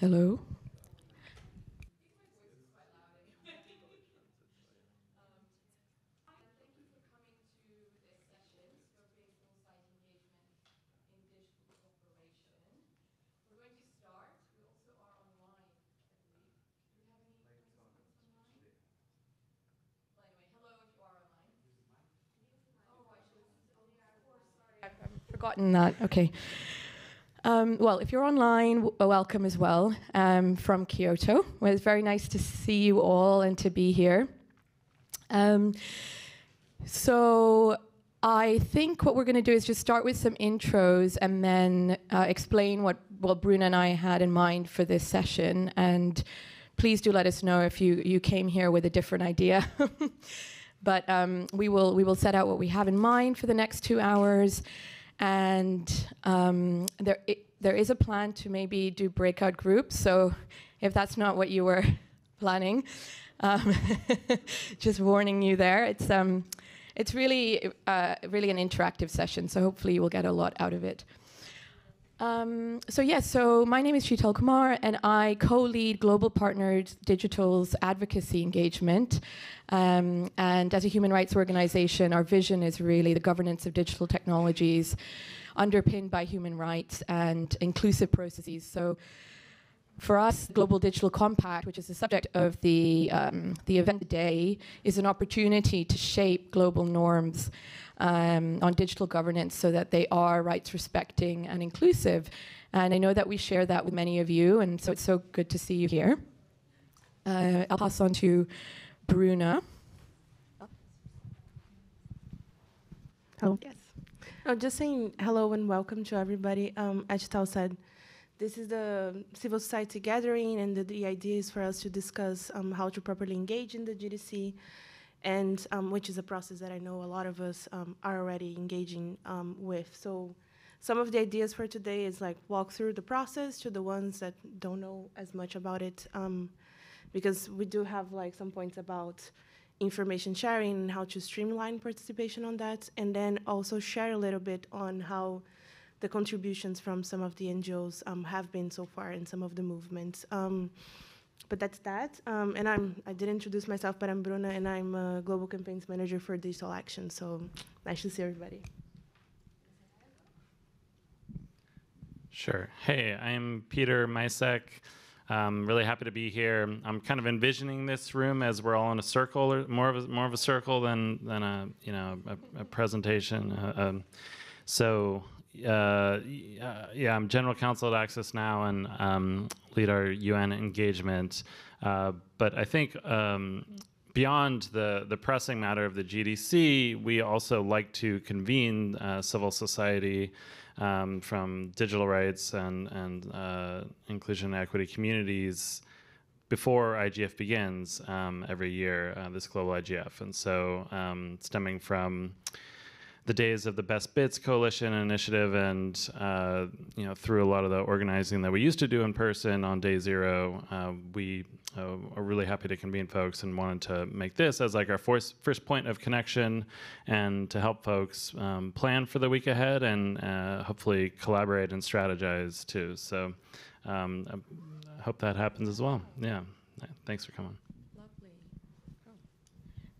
Hello. I've forgotten that. Okay. Um, well, if you're online, welcome as well um, from Kyoto. Well, it's very nice to see you all and to be here. Um, so, I think what we're going to do is just start with some intros and then uh, explain what well Bruna and I had in mind for this session. And please do let us know if you you came here with a different idea. but um, we will we will set out what we have in mind for the next two hours and um, there i- there is a plan to maybe do breakout groups. So if that's not what you were planning, um, just warning you there. It's um, it's really uh, really an interactive session. So hopefully you will get a lot out of it. Um, so yes, so my name is Sheetal Kumar, and I co-lead Global Partners Digital's advocacy engagement. Um, and as a human rights organization, our vision is really the governance of digital technologies, underpinned by human rights and inclusive processes. So. For us, Global Digital Compact, which is the subject of the, um, the event today, is an opportunity to shape global norms um, on digital governance so that they are rights respecting and inclusive. And I know that we share that with many of you, and so it's so good to see you here. Uh, I'll pass on to Bruna. Oh, yes. Oh, just saying hello and welcome to everybody. Um, as Sheetal said, this is the civil society gathering, and the, the idea is for us to discuss um, how to properly engage in the GDC, and um, which is a process that I know a lot of us um, are already engaging um, with. So, some of the ideas for today is like walk through the process to the ones that don't know as much about it, um, because we do have like some points about information sharing and how to streamline participation on that, and then also share a little bit on how the contributions from some of the NGOs um, have been so far in some of the movements. Um, but that's that. Um, and I'm I didn't introduce myself, but I'm Bruna, and I'm a global campaigns manager for digital action. So nice to see everybody. Sure. Hey, I'm Peter Micek. I'm really happy to be here. I'm kind of envisioning this room as we're all in a circle, or more of a, more of a circle than than a you know a, a presentation. Uh, um, so uh, uh, yeah, I'm general counsel at Access Now and um, lead our UN engagement. Uh, but I think um, beyond the, the pressing matter of the GDC, we also like to convene uh, civil society um, from digital rights and, and uh, inclusion and equity communities before IGF begins um, every year, uh, this global IGF. And so, um, stemming from the days of the Best Bits Coalition initiative, and uh, you know, through a lot of the organizing that we used to do in person on day zero, uh, we uh, are really happy to convene folks and wanted to make this as like our first first point of connection, and to help folks um, plan for the week ahead and uh, hopefully collaborate and strategize too. So, um, I hope that happens as well. Yeah, thanks for coming.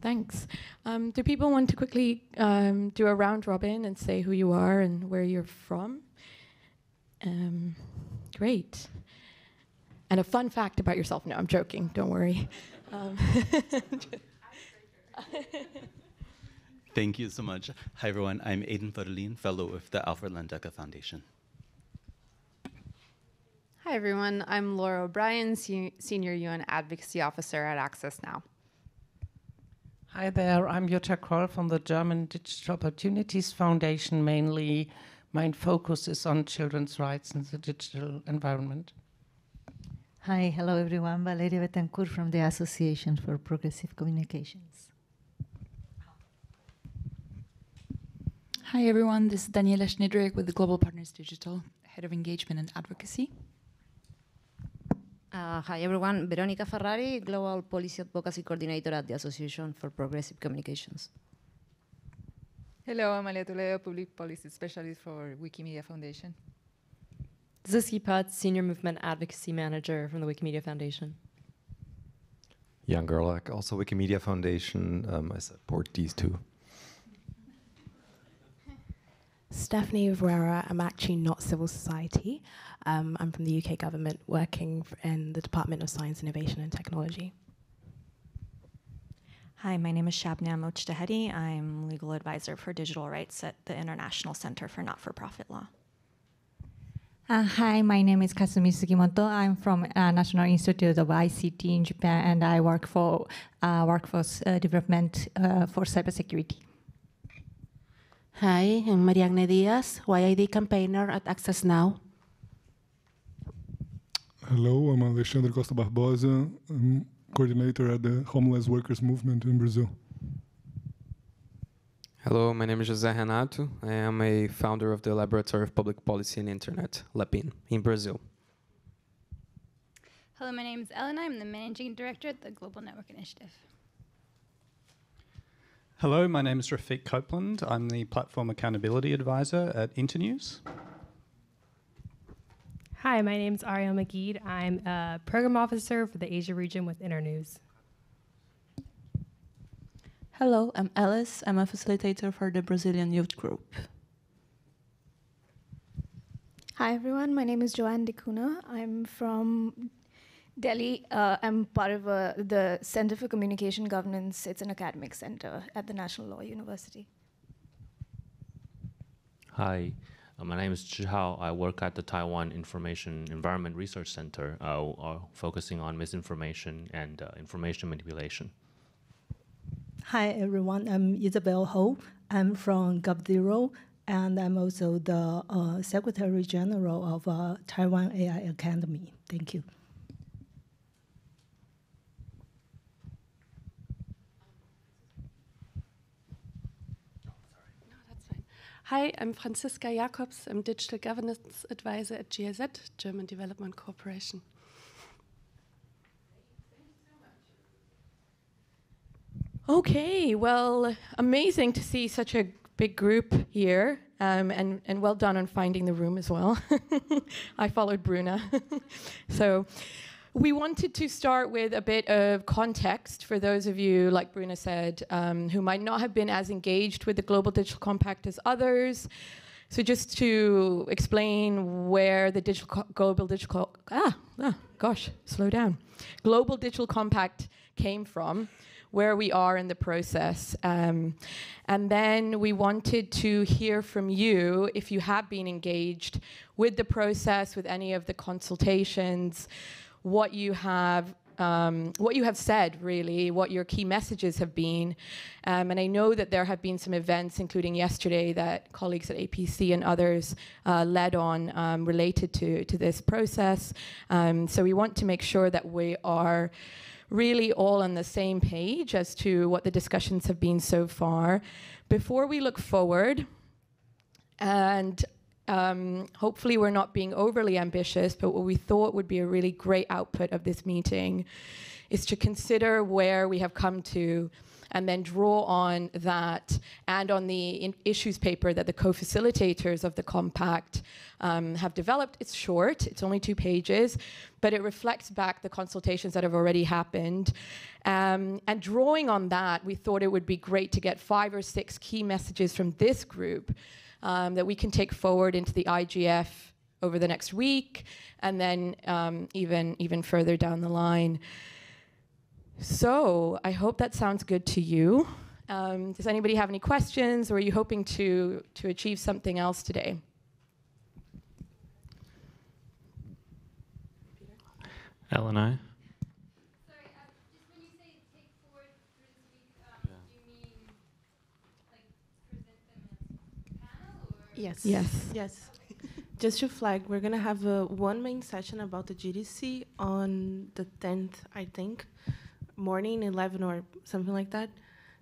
Lovely. Thanks. Um, do people want to quickly um, do a round robin and say who you are and where you're from? Um, great. And a fun fact about yourself. No, I'm joking. Don't worry. Um, Thank you so much. Hi, everyone. I'm Aidan Fodolin, fellow with the Alfred Landecker Foundation. Hi, everyone. I'm Laura O'Brien, se- Senior UN Advocacy Officer at Access Now. Hi there, I'm Jutta Kroll from the German Digital Opportunities Foundation. Mainly, my focus is on children's rights in the digital environment. Hi, hello everyone. Valeria Betancourt from the Association for Progressive Communications. Hi everyone, this is Daniela Schnidrig with the Global Partners Digital, Head of Engagement and Advocacy. Uh, hi everyone, Veronica Ferrari, Global Policy Advocacy Coordinator at the Association for Progressive Communications. Hello, I'm Amalia Toledo, Public Policy Specialist for Wikimedia Foundation. Ziski Putz, Senior Movement Advocacy Manager from the Wikimedia Foundation. Jan Gerlach, also Wikimedia Foundation. Um, I support these two. Stephanie Herrera, I'm actually not civil society. Um, I'm from the UK government working in the Department of Science, Innovation and Technology. Hi, my name is Shabnam Mojtahedi. I'm legal advisor for digital rights at the International Center for Not-for-Profit Law. Uh, hi, my name is Kasumi Sugimoto. I'm from uh, National Institute of ICT in Japan, and I work for uh, workforce uh, development uh, for cybersecurity. Hi, I'm Marianne Diaz, YID campaigner at Access Now. Hello, I'm Alexandre Costa Barbosa. I'm coordinator at the Homeless Workers Movement in Brazil. Hello, my name is José Renato. I am a founder of the Laboratory of Public Policy and Internet, LAPIN, in Brazil. Hello, my name is Elonnai. I'm the managing director at the Global Network Initiative. Hello, my name is Rafiq Copeland. I'm the Platform Accountability Advisor at Internews. Hi, my name is Ariel McGeed. I'm a program officer for the Asia region with Internews. Hello, I'm Alice. I'm a facilitator for the Brazilian Youth Group. Hi, everyone. My name is Joanne Dikuna. I'm from Delhi. Uh, I'm part of uh, the Center for Communication Governance. It's an academic center at the National Law University. Hi, uh, my name is Zhi Hao. I work at the Taiwan Information Environment Research Center, uh, uh, focusing on misinformation and uh, information manipulation. Hi, everyone. I'm Isabel Hou. I'm from g0v, and I'm also the uh, Secretary General of uh, Taiwan AI Academy. Thank you. Hi, I'm Franziska Jakobs. I'm Digital Governance Advisor at GIZ, German Development Corporation. Okay, well, amazing to see such a big group here, um, and, and well done on finding the room as well. I followed Bruna. so, we wanted to start with a bit of context for those of you, like Bruna said, um, who might not have been as engaged with the Global Digital Compact as others. So just to explain where the digital global digital ah, ah gosh slow down global digital compact came from where we are in the process. Um, and then we wanted to hear from you if you have been engaged with the process, with any of the consultations, what you have. Um, what you have said, really, what your key messages have been. Um, and I know that there have been some events, including yesterday, that colleagues at APC and others uh, led on um, related to, to this process. Um, so we want to make sure that we are really all on the same page as to what the discussions have been so far. Before we look forward, and um, hopefully we're not being overly ambitious, but what we thought would be a really great output of this meeting is to consider where we have come to and then draw on that and on the issues paper that the co-facilitators of the compact um, have developed. It's short, it's only two pages, but it reflects back the consultations that have already happened. Um, and drawing on that, we thought it would be great to get five or six key messages from this group um, that we can take forward into the IGF over the next week, and then um, even even further down the line. So I hope that sounds good to you. Um, does anybody have any questions, or are you hoping to to achieve something else today? Ellen, I. Yes. Yes. Yes. Just to flag, we're gonna have a one main session about the GDC on the 10th, I think, morning, 11 or something like that.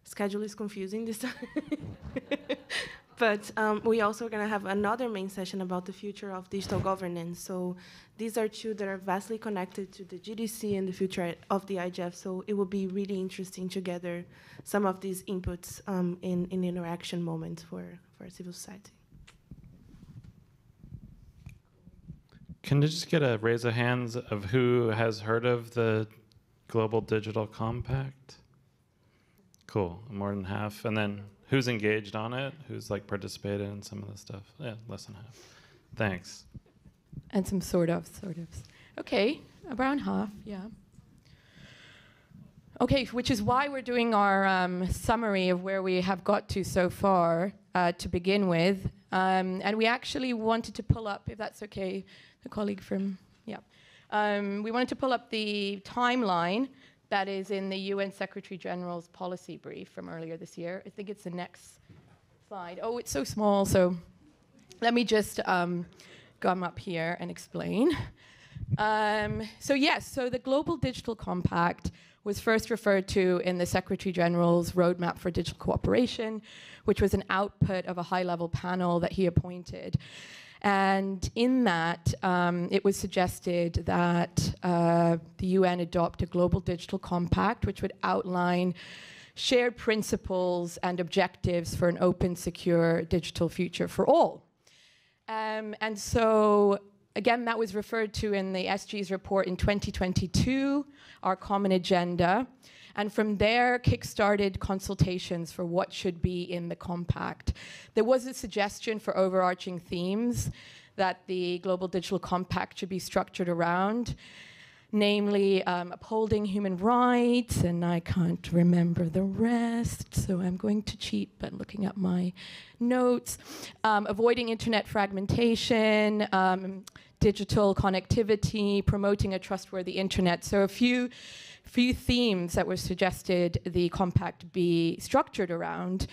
Schedule is confusing this time. but um, we also are going to have another main session about the future of digital governance. So these are two that are vastly connected to the GDC and the future of the IGF. So it will be really interesting to gather some of these inputs um, in, in interaction moments for, for civil society. Can I just get a raise of hands of who has heard of the Global Digital Compact? Cool, more than half. And then who's engaged on it? Who's like participated in some of the stuff? Yeah, less than half. Thanks. And some sort of, sort of. Okay, around half, yeah. Okay, which is why we're doing our um, summary of where we have got to so far uh, to begin with. Um, and we actually wanted to pull up, if that's okay, the colleague from, yeah. Um, we wanted to pull up the timeline that is in the UN Secretary General's policy brief from earlier this year. I think it's the next slide. Oh, it's so small, so let me just um, come up here and explain. Um, so yes, so the Global Digital Compact was first referred to in the Secretary General's Roadmap for Digital Cooperation, which was an output of a high-level panel that he appointed. And in that, um, it was suggested that uh, the UN adopt a global digital compact, which would outline shared principles and objectives for an open, secure digital future for all. Um, and so, again, that was referred to in the SG's report in 2022, our common agenda. And from there, kickstarted consultations for what should be in the compact. There was a suggestion for overarching themes that the Global Digital Compact should be structured around, namely um, upholding human rights, and I can't remember the rest, so I'm going to cheat by looking at my notes, um, avoiding internet fragmentation, um, digital connectivity, promoting a trustworthy internet. So a few few themes that were suggested the compact be structured around.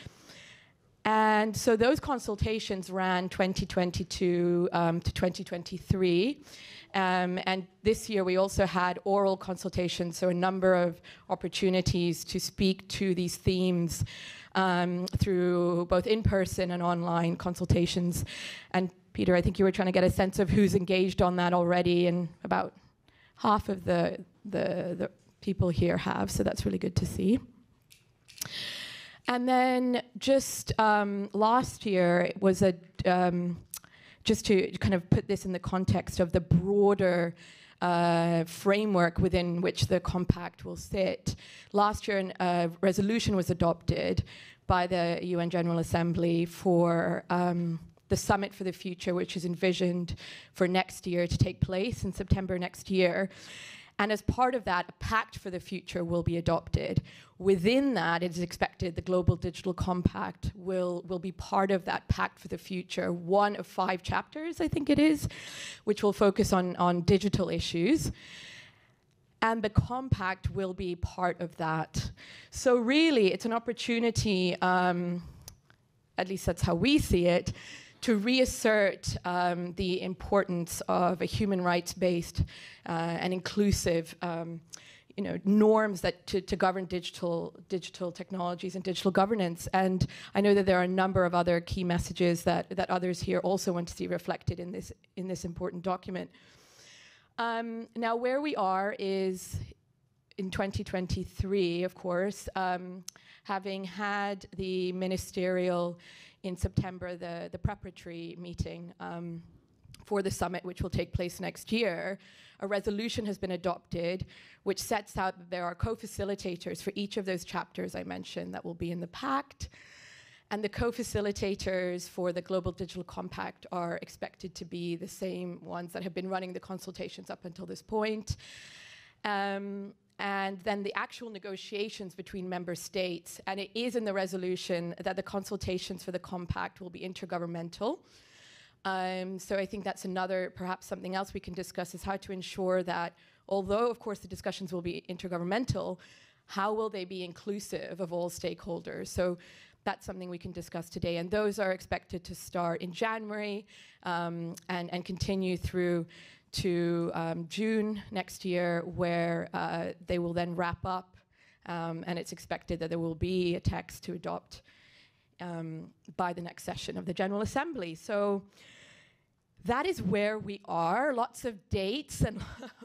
And so those consultations ran 2022 um, to 2023. Um, and this year we also had oral consultations, so a number of opportunities to speak to these themes um, through both in person and online consultations. And Peter, I think you were trying to get a sense of who's engaged on that already, and about half of the, the, the people here have, so that's really good to see. And then just um, last year was a um, just to kind of put this in the context of the broader uh, framework within which the compact will sit. Last year, a resolution was adopted by the UN General Assembly for um, the Summit for the Future, which is envisioned for next year to take place in September next year. And as part of that, a pact for the future will be adopted. Within that, it is expected the Global Digital Compact will, will be part of that pact for the future, one of five chapters, I think it is, which will focus on, on digital issues. And the compact will be part of that. So, really, it's an opportunity, um, at least that's how we see it, to reassert um, the importance of a human rights-based uh, and inclusive um, you know, norms that to, to, govern digital digital technologies and digital governance. And I know that there are a number of other key messages that, that others here also want to see reflected in this in this important document. Um, now, where we are is in 2023, of course, um, having had the ministerial in September, the, the preparatory meeting um, for the summit, which will take place next year, a resolution has been adopted which sets out that there are co-facilitators for each of those chapters I mentioned that will be in the pact. And the co-facilitators for the Global Digital Compact are expected to be the same ones that have been running the consultations up until this point. Um, and then the actual negotiations between member states. And it is in the resolution that the consultations for the compact will be intergovernmental. Um, so I think that's another, perhaps something else we can discuss is how to ensure that, although of course the discussions will be intergovernmental, how will they be inclusive of all stakeholders? So that's something we can discuss today. And those are expected to start in January um, and, and continue through to um, June next year, where uh, they will then wrap up, um, and it's expected that there will be a text to adopt um, by the next session of the General Assembly. So that is where we are. Lots of dates, and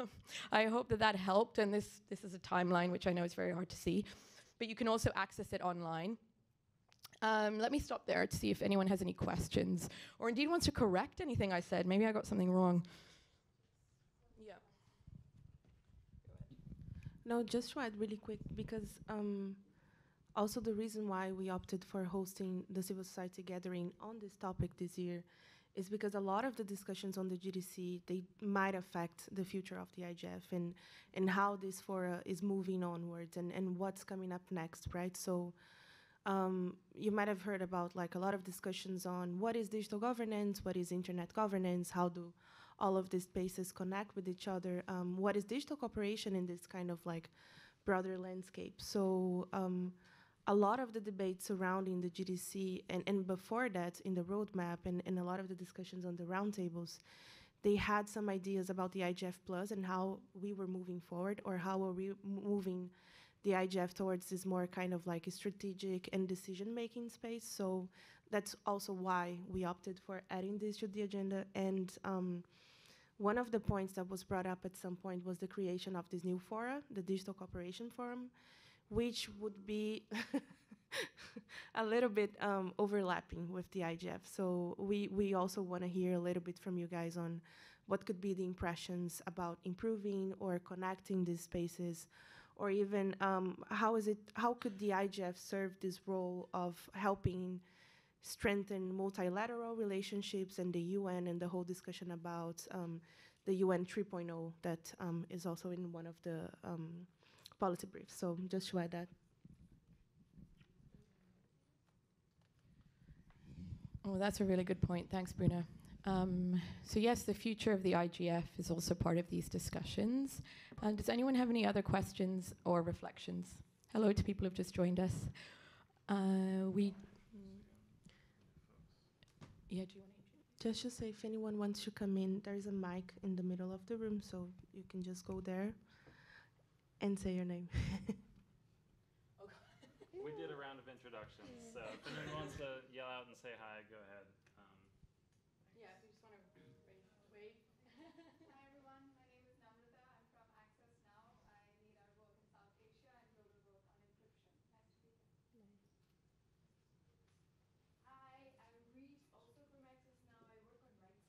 I hope that that helped. And this this is a timeline which I know is very hard to see, but you can also access it online. Um, let me stop there to see if anyone has any questions, or indeed wants to correct anything I said. Maybe I got something wrong. No, just to add really quick, because um, also the reason why we opted for hosting the civil society gathering on this topic this year is because a lot of the discussions on the GDC they might affect the future of the IGF and and how this fora is moving onwards and and what's coming up next, right? So. Um, you might have heard about like a lot of discussions on what is digital governance, what is internet governance, how do all of these spaces connect with each other, um, what is digital cooperation in this kind of like broader landscape. So um, a lot of the debates surrounding the GDC and, and before that in the roadmap and, and a lot of the discussions on the roundtables, they had some ideas about the IGF Plus and how we were moving forward or how are we moving the IGF towards this more kind of like a strategic and decision making space. So that's also why we opted for adding this to the agenda. And um, one of the points that was brought up at some point was the creation of this new forum, the Digital Cooperation Forum, which would be a little bit um, overlapping with the IGF. So we, we also want to hear a little bit from you guys on what could be the impressions about improving or connecting these spaces or even um, how is it how could the IGF serve this role of helping strengthen multilateral relationships and the UN and the whole discussion about um, the UN 3.0 that um, is also in one of the um, policy briefs. So just to add that. Oh, that's a really good point. Thanks, Bruna. Um, so yes, the future of the IGF is also part of these discussions. Uh, does anyone have any other questions or reflections? Hello to people who've just joined us. Uh, we, yeah, do you want to? Just to say, if anyone wants to come in, there is a mic in the middle of the room, so you can just go there and say your name. we did a round of introductions, so if anyone wants to yell out and say hi, go ahead. Um, yeah, if you just want to wait. Hi everyone, my name is Namrata. I'm from Access Now. I lead our work in South Asia and global work on encryption. Nice to be here. Nice. Hi, I'm Reed, also from Access Now. I work on Rights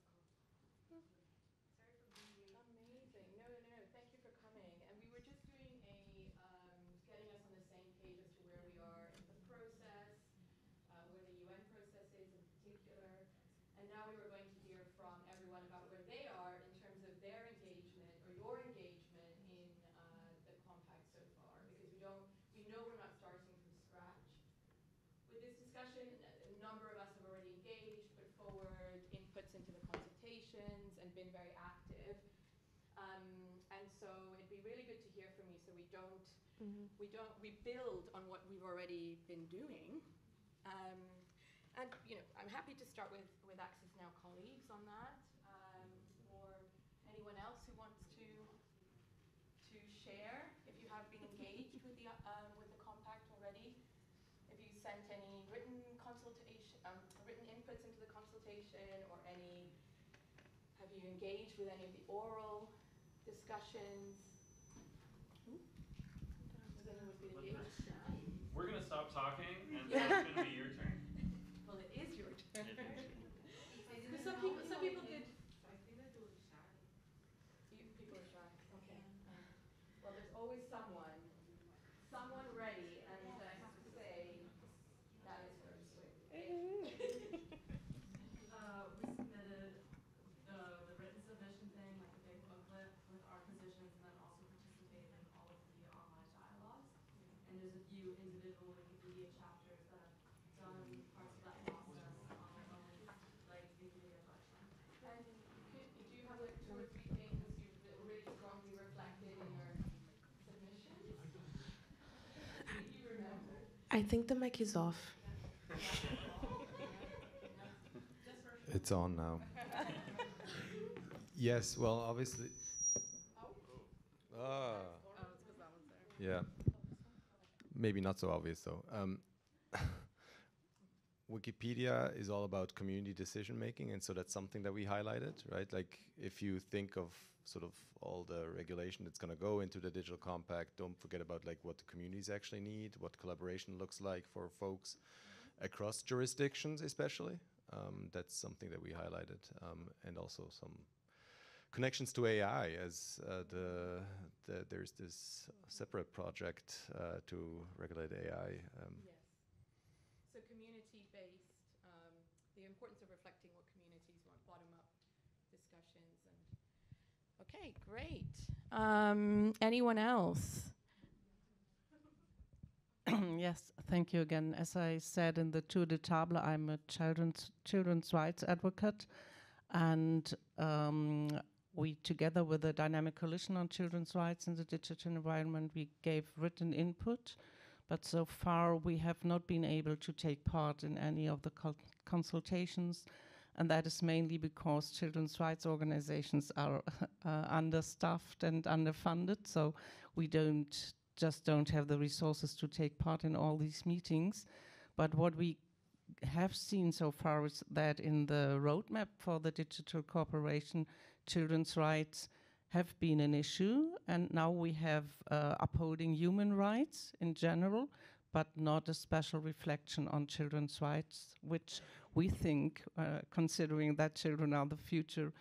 Code. Sorry for being late. Amazing. No, no, no. Thank you for coming. And we were just doing a um, getting us on the same page as to where we are in the process, uh, where the UN process is in particular. And now we were going to hear from everyone about where they are in terms of their engagement or your engagement in uh, the compact so far, because we don't, we know we're not starting from scratch. With this discussion, a number of us have already engaged, put forward inputs into the consultations, and been very active. Um, and so it'd be really good to hear from you, so we don't, Mhm. we don't, we build on what we've already been doing. Um, and you know, I'm happy to start with with Access Now colleagues on that, um, or anyone else who wants to to share if you have been engaged with the um, with the compact already. If you sent any written consultation, um, written inputs into the consultation, or any, have you engaged with any of the oral discussions? Does anyone feel engaged? We're gonna stop talking, and Yeah. then it's gonna be your turn. Well, it is your turn. It is. Because some people, some people did. You, people are shy. Okay. Well, there's always someone, someone ready, and I have to say, that is first. Uh, we submitted the, the written submission thing, like a big booklet with our positions, and then also participated in all of the online dialogues. And there's a few individual Wikipedia chapters that have done parts of that process on their own, like Wikipedia collection. And could- do you have like two or three things you that really strongly reflected in your submissions? Do you remember? I think the mic is off. It's on now. yes, well, obviously. Ah. Yeah. Maybe not so obvious though. Um, Wikipedia is all about community decision making, and so that's something that we highlighted, right? Like if you think of sort of all the regulation that's going to go into the digital compact, don't forget about like what the communities actually need, what collaboration looks like for folks across jurisdictions, especially. Um, that's something that we highlighted, um, and also some connections to AI, as uh, the, the, there's this separate project uh, to regulate AI. Um, yes. So community-based, um, the importance of reflecting what communities want, bottom-up discussions, and okay, great. Um, anyone else? yes, thank you again. As I said in the Tour de Table, I'm a children's children's rights advocate, and um, we, together with the Dynamic Coalition on Children's Rights in the Digital Environment, we gave written input, but so far we have not been able to take part in any of the consultations, and that is mainly because children's rights organizations are uh, understaffed and underfunded, so we don't just don't have the resources to take part in all these meetings. But what we have seen so far is that in the roadmap for the digital cooperation, children's rights have been an issue, and now we have uh, upholding human rights in general, but not a special reflection on children's rights, which we think, uh, considering that children are the future,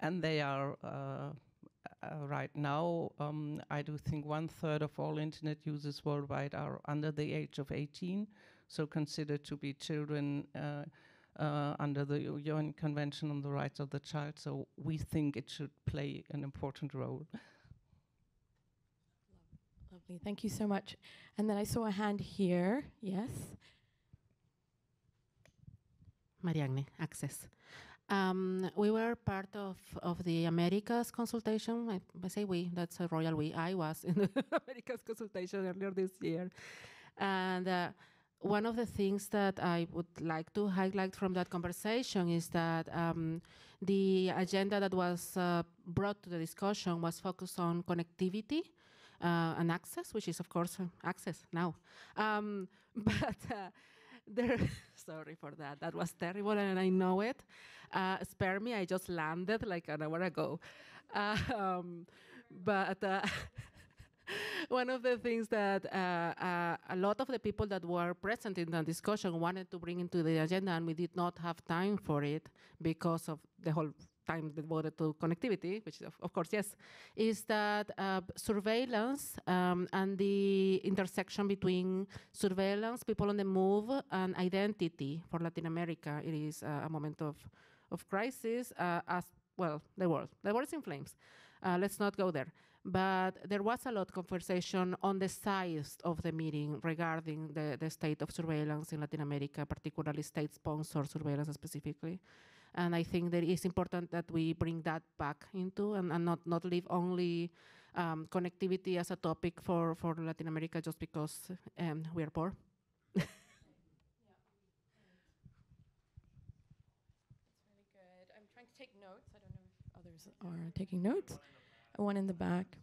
and they are uh, uh, right now, um, I do think one third of all internet users worldwide are under the age of 18, so considered to be children uh, under the UN Convention on the Rights of the Child. So we think it should play an important role. Lovely, thank you so much. And then I saw a hand here. Yes. Marianne, Access. Um, we were part of, of the Americas consultation. I, I, say we, that's a royal we. I was in the Americas consultation earlier this year. And uh, one of the things that I would like to highlight from that conversation is that um, the agenda that was uh, brought to the discussion was focused on connectivity. Uh, and access, which is of course access now, um, but uh, there sorry for that. That was terrible and i know it. Uh, spare me. I just landed like an hour ago. Uh, um, but uh, one of the things that uh, uh, a lot of the people that were present in the discussion wanted to bring into the agenda and we did not have time for it because of the whole time devoted to connectivity, which of, of course, yes, is that uh, surveillance um, and the intersection between surveillance, people on the move, and identity for Latin America. It is uh, a moment of, of crisis uh, as well, the world. The world is in flames. Uh, let's not go there. But there was a lot of conversation on the size of the meeting regarding the, the state of surveillance in Latin America, particularly state-sponsored surveillance specifically. And I think that it's important that we bring that back into and, and not, not leave only um, connectivity as a topic for, for Latin America just because um, we are poor. Take notes. I don't know if others are taking notes. One in the back.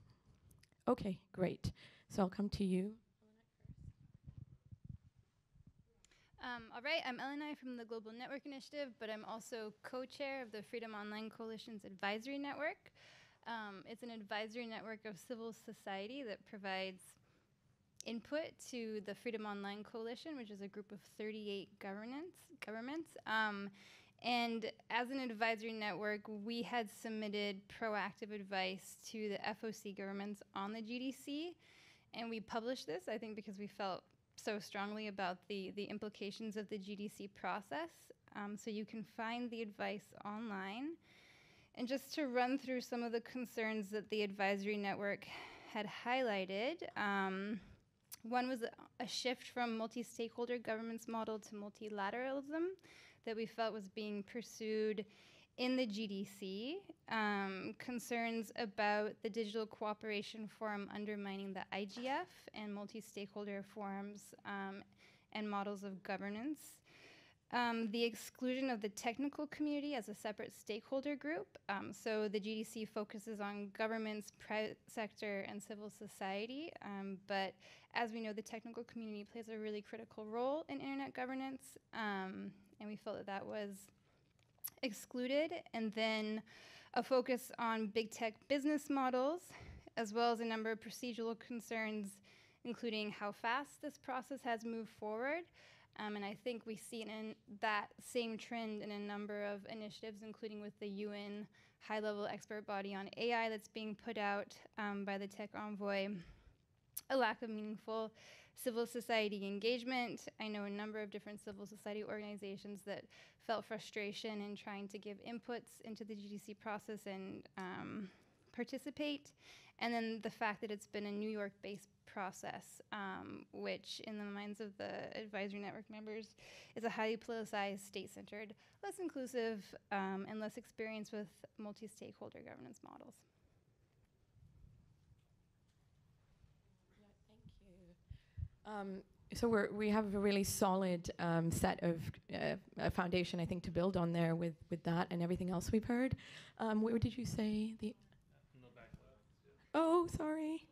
Okay, great. So I'll come to you. Um, all right, I'm Elonnai from the Global Network Initiative, but I'm also co-chair of the Freedom Online Coalition's Advisory Network. Um, it's an advisory network of civil society that provides input to the Freedom Online Coalition, which is a group of 38 governance, governments. Um, and as an advisory network, we had submitted proactive advice to the FOC governments on the GDC. And we published this, I think, because we felt so strongly about the, the implications of the GDC process. Um, so you can find the advice online. And just to run through some of the concerns that the advisory network had highlighted, um, one was a, a shift from multi stakeholder governance model to multilateralism that we felt was being pursued in the GDC, um, concerns about the Digital Cooperation Forum undermining the IGF and multi stakeholder forums um, and models of governance. Um, the exclusion of the technical community as a separate stakeholder group. Um, so the GDC focuses on governments, private sector, and civil society. Um, but as we know, the technical community plays a really critical role in internet governance. Um, and we felt that that was excluded, and then a focus on big tech business models, as well as a number of procedural concerns, including how fast this process has moved forward. Um, and I think we see in that same trend in a number of initiatives, including with the UN high level expert body on AI that's being put out um, by the Tech Envoy, a lack of meaningful civil society engagement. I know a number of different civil society organizations that felt frustration in trying to give inputs into the GDC process and um, participate. And then the fact that it's been a New York based process, um, which, in the minds of the advisory network members, is a highly politicized, state centered, less inclusive, um, and less experienced with multi stakeholder governance models. Um, so we're, we have a really solid um, set of uh, a foundation, I think, to build on there with, with that and everything else we've heard. Um, where did you say the? Oh, sorry.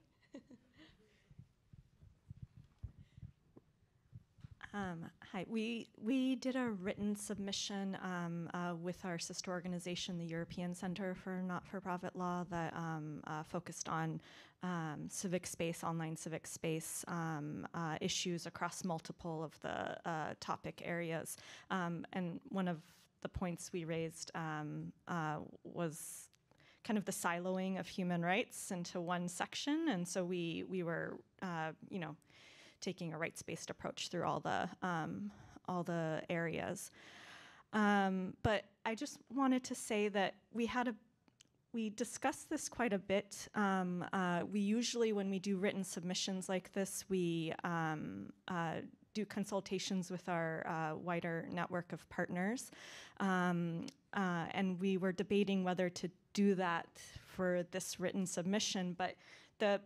Um, hi, we we did a written submission um, uh, with our sister organization, the European Center for Not-for-Profit Law, that um, uh, focused on um, civic space, online civic space um, uh, issues across multiple of the uh, topic areas. Um, and one of the points we raised uh, was kind of the siloing of human rights into one section, and so we we were uh, you know taking a rights-based approach through all the um, all the areas. Um, but I just wanted to say that we had a we discussed this quite a bit. Um, uh, we usually, when we do written submissions like this, we um, uh, do consultations with our uh, wider network of partners. Um, uh, and we were debating whether to do that for this written submission, but the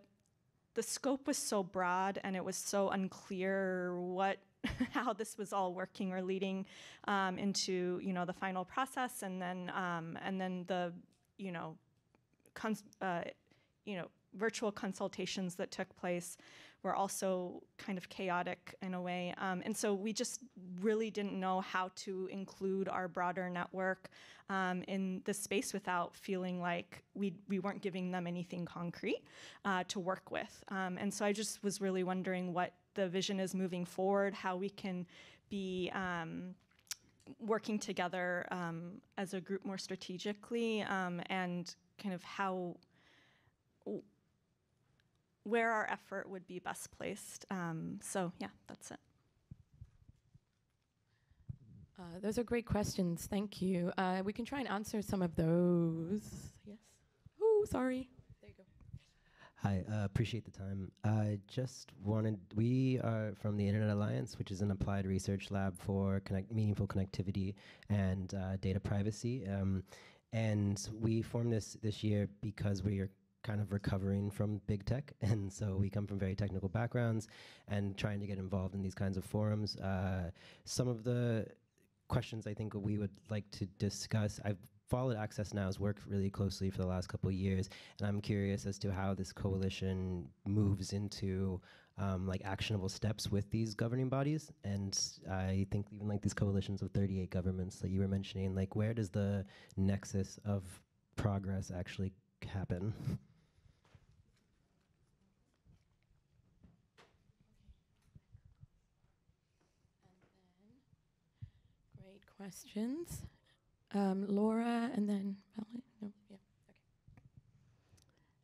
the scope was so broad and it was so unclear what how this was all working or leading um, into you know the final process and then um, and then the you know uh, you know virtual consultations that took place were also kind of chaotic in a way. Um, and so we just really didn't know how to include our broader network um, in the space without feeling like we, we weren't giving them anything concrete uh, to work with. Um, and so I just was really wondering what the vision is moving forward, how we can be um, working together um, as a group more strategically, um, and kind of how where our effort would be best placed. Um, so yeah, that's it. Uh, those are great questions. Thank you. Uh, we can try and answer some of those. Yes. Oh, sorry. There you go. Hi, uh, appreciate the time. I just wanted, we are from the Internet Alliance, which is an applied research lab for connect, meaningful connectivity and uh, data privacy. Um, and we formed this this year because we are kind of recovering from big tech, and so we come from very technical backgrounds and trying to get involved in these kinds of forums. Uh, some of the questions I think we would like to discuss. I've followed Access Now's work really closely for the last couple of years, and I'm curious as to how this coalition moves into um, like actionable steps with these governing bodies. And I think even like these coalitions of 38 governments that you were mentioning, like where does the nexus of progress actually happen? questions. Um, Laura, and then. No, yeah.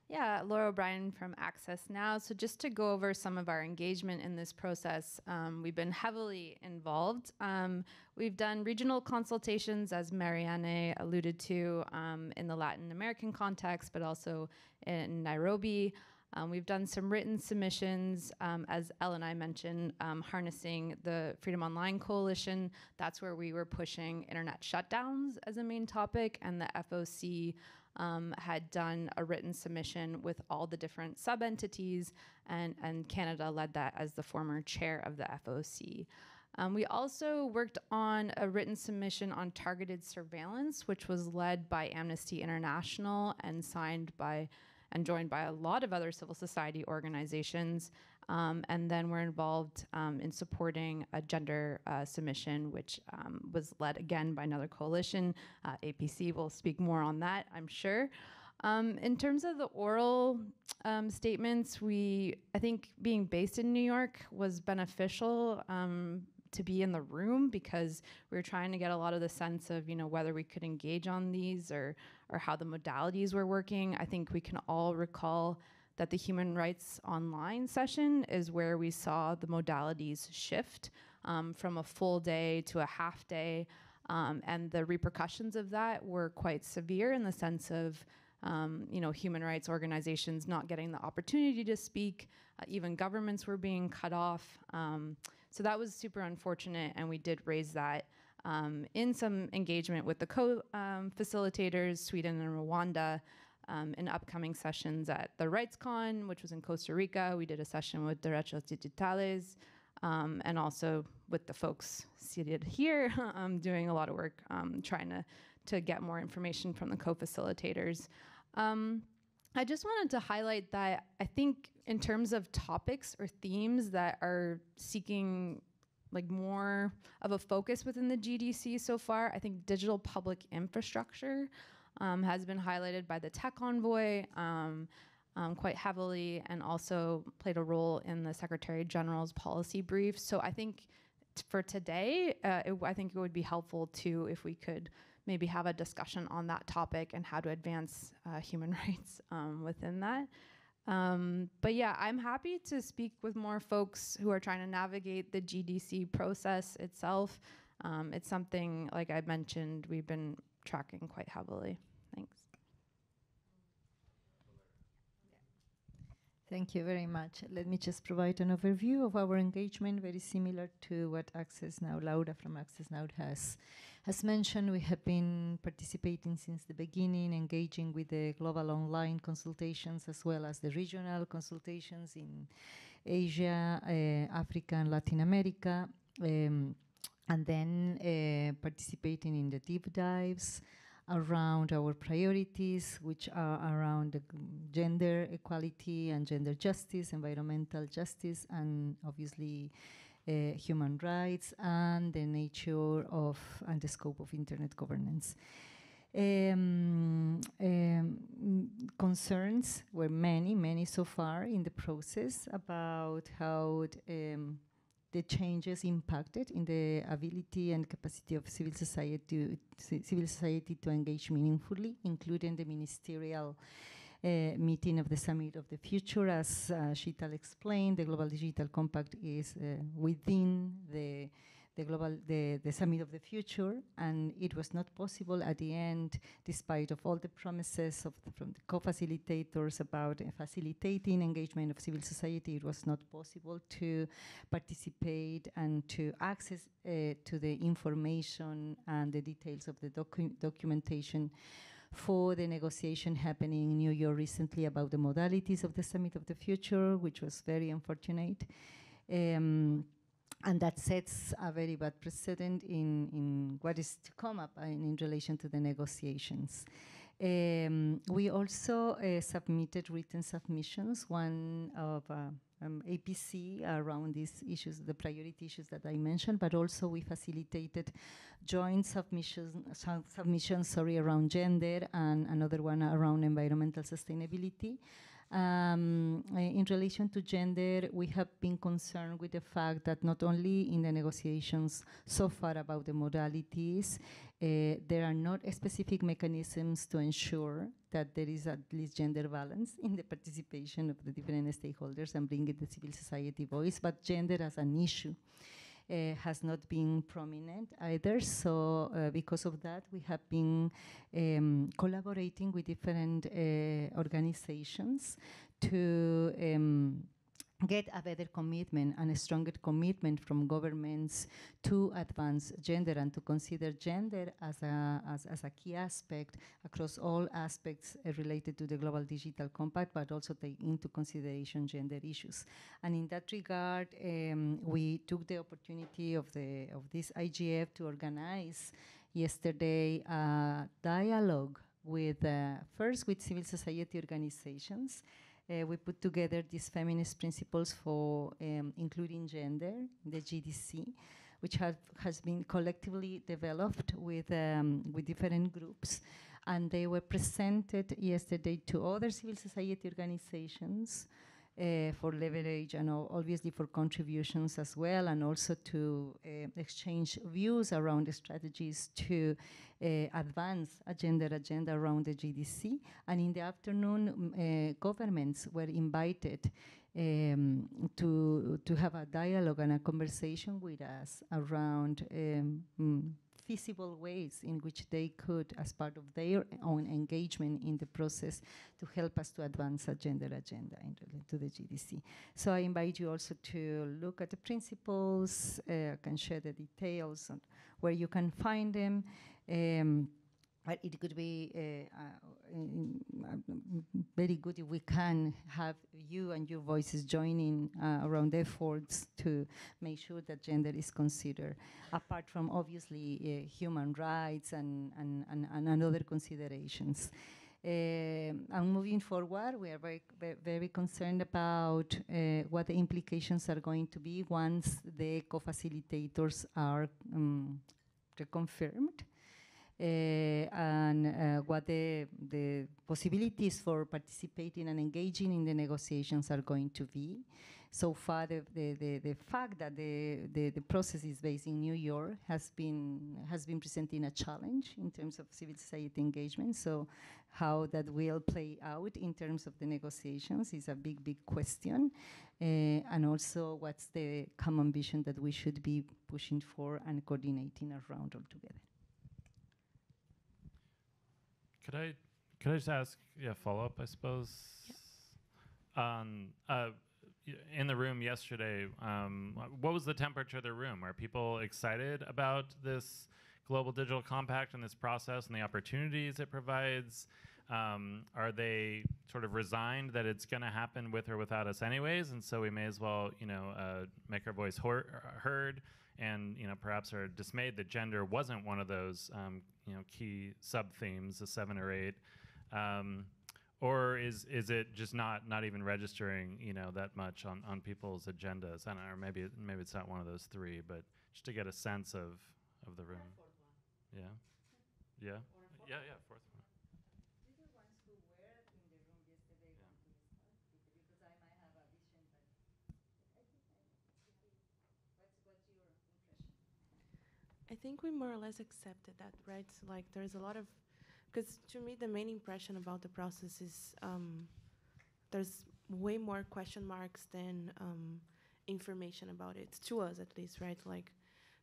Yeah, Laura O'Brien from Access Now. So, just to go over some of our engagement in this process, um, we've been heavily involved. Um, we've done regional consultations, as Marianne alluded to, um, in the Latin American context, but also in Nairobi. Um, we've done some written submissions, um, as Elonnai mentioned, um, harnessing the Freedom Online Coalition. That's where we were pushing internet shutdowns as a main topic, and the FOC um, had done a written submission with all the different sub entities, and, and Canada led that as the former chair of the FOC. Um, we also worked on a written submission on targeted surveillance, which was led by Amnesty International and signed by and joined by a lot of other civil society organizations. Um, and then we're involved um, in supporting a gender uh, submission, which um, was led again by another coalition. Uh, APC will speak more on that, I'm sure. Um, in terms of the oral um, statements, we I think being based in New York was beneficial um, to be in the room because we were trying to get a lot of the sense of you know whether we could engage on these or or how the modalities were working. I think we can all recall that the human rights online session is where we saw the modalities shift um, from a full day to a half day. Um, and the repercussions of that were quite severe in the sense of um, you know, human rights organizations not getting the opportunity to speak. Uh, even governments were being cut off. Um, so that was super unfortunate, and we did raise that um, in some engagement with the co-facilitators, Sweden and Rwanda, um, in upcoming sessions at the RightsCon, which was in Costa Rica. We did a session with Derechos Digitales, um, and also with the folks seated here, um, doing a lot of work um, trying to, to get more information from the co-facilitators. Um, I just wanted to highlight that I think in terms of topics or themes that are seeking like more of a focus within the GDC so far, I think digital public infrastructure um, has been highlighted by the tech envoy um, um, quite heavily and also played a role in the Secretary General's policy brief. So I think for today, uh, it, I think it would be helpful too if we could maybe have a discussion on that topic and how to advance uh, human rights um, within that. Um, but yeah, I'm happy to speak with more folks who are trying to navigate the GDC process itself. Um, it's something, like I mentioned, we've been tracking quite heavily. Thanks. Thank you very much. Let me just provide an overview of our engagement, very similar to what Access Now, Laura from Access Now has, has mentioned. We have been participating since the beginning, engaging with the global online consultations as well as the regional consultations in Asia, uh, Africa, and Latin America. Um, and then uh, participating in the deep dives around our priorities, which are around gender equality and gender justice, environmental justice, and obviously uh, human rights, and the nature of and the scope of internet governance. Um, um, concerns were many, many so far in the process about how um, the changes impacted in the ability and capacity of civil society to, civil society to engage meaningfully, including the ministerial meeting of the Summit of the Future. As uh, Sheetal explained, the Global Digital Compact is uh, within the the global the, the summit of the future and it was not possible at the end despite of all the promises of the, from the co-facilitators about uh, facilitating engagement of civil society it was not possible to participate and to access uh, to the information and the details of the docu documentation for the negotiation happening in New York recently about the modalities of the Summit of the Future, which was very unfortunate. Um, and that sets a very bad precedent in, in what is to come up in, in relation to the negotiations. Um, we also uh, submitted written submissions, one of uh, um, APC around these issues, the priority issues that I mentioned, but also we facilitated joint submissions, submissions sorry, around gender and another one around environmental sustainability. Um, in relation to gender, we have been concerned with the fact that not only in the negotiations so far about the modalities, uh, there are not specific mechanisms to ensure that there is at least gender balance in the participation of the different stakeholders and bringing the civil society voice, but gender as an issue. Uh, has not been prominent either. So uh, because of that, we have been um, collaborating with different uh, organizations to um, get a better commitment and a stronger commitment from governments to advance gender and to consider gender as a, as, as a key aspect across all aspects uh, related to the Global Digital Compact, but also take into consideration gender issues. And in that regard, um, we took the opportunity of, the, of this IGF to organize yesterday a dialogue with, uh, first with civil society organizations, uh, we put together these feminist principles for um, including gender the GDC, which have, has been collectively developed with, um, with different groups. And they were presented yesterday to other civil society organizations, uh, for leverage and obviously for contributions as well, and also to uh, exchange views around the strategies to uh, advance a gender agenda around the GDC. And in the afternoon, uh, governments were invited um, to to have a dialogue and a conversation with us around um, feasible ways in which they could, as part of their own engagement in the process, to help us to advance a gender agenda into the GDC. So I invite you also to look at the principles. Uh, I can share the details on where you can find them. Um, but it could be uh, uh, uh, very good if we can have you and your voices joining uh, around efforts to make sure that gender is considered, apart from obviously uh, human rights and, and, and, and other considerations. Um, and moving forward, we are very, very concerned about uh, what the implications are going to be once the co-facilitators are um, reconfirmed uh, and uh, what the, the possibilities for participating and engaging in the negotiations are going to be. So far, the, the, the, the fact that the, the, the process is based in New York has been, has been presenting a challenge in terms of civil society engagement. So, how that will play out in terms of the negotiations is a big, big question. Uh, and also, what's the common vision that we should be pushing for and coordinating around altogether. Could I could I just ask yeah follow up I suppose? Um uh in the room yesterday um what was the temperature of the room? Are people excited about this global digital compact and this process and the opportunities it provides? Um, are they sort of resigned that it's going to happen with or without us anyways? And so we may as well you know uh, make our voice hor- heard and you know perhaps are dismayed that gender wasn't one of those um, you know key sub themes, the seven or eight, um, or is is it just not not even registering you know that much on, on people's agendas? I don't know, or maybe maybe it's not one of those three, but just to get a sense of of the room. Yeah, yeah, yeah, yeah. Fourth I think we more or less accepted that, right? Like, there's a lot of, because to me, the main impression about the process is um, there's way more question marks than um, information about it, to us at least, right? Like,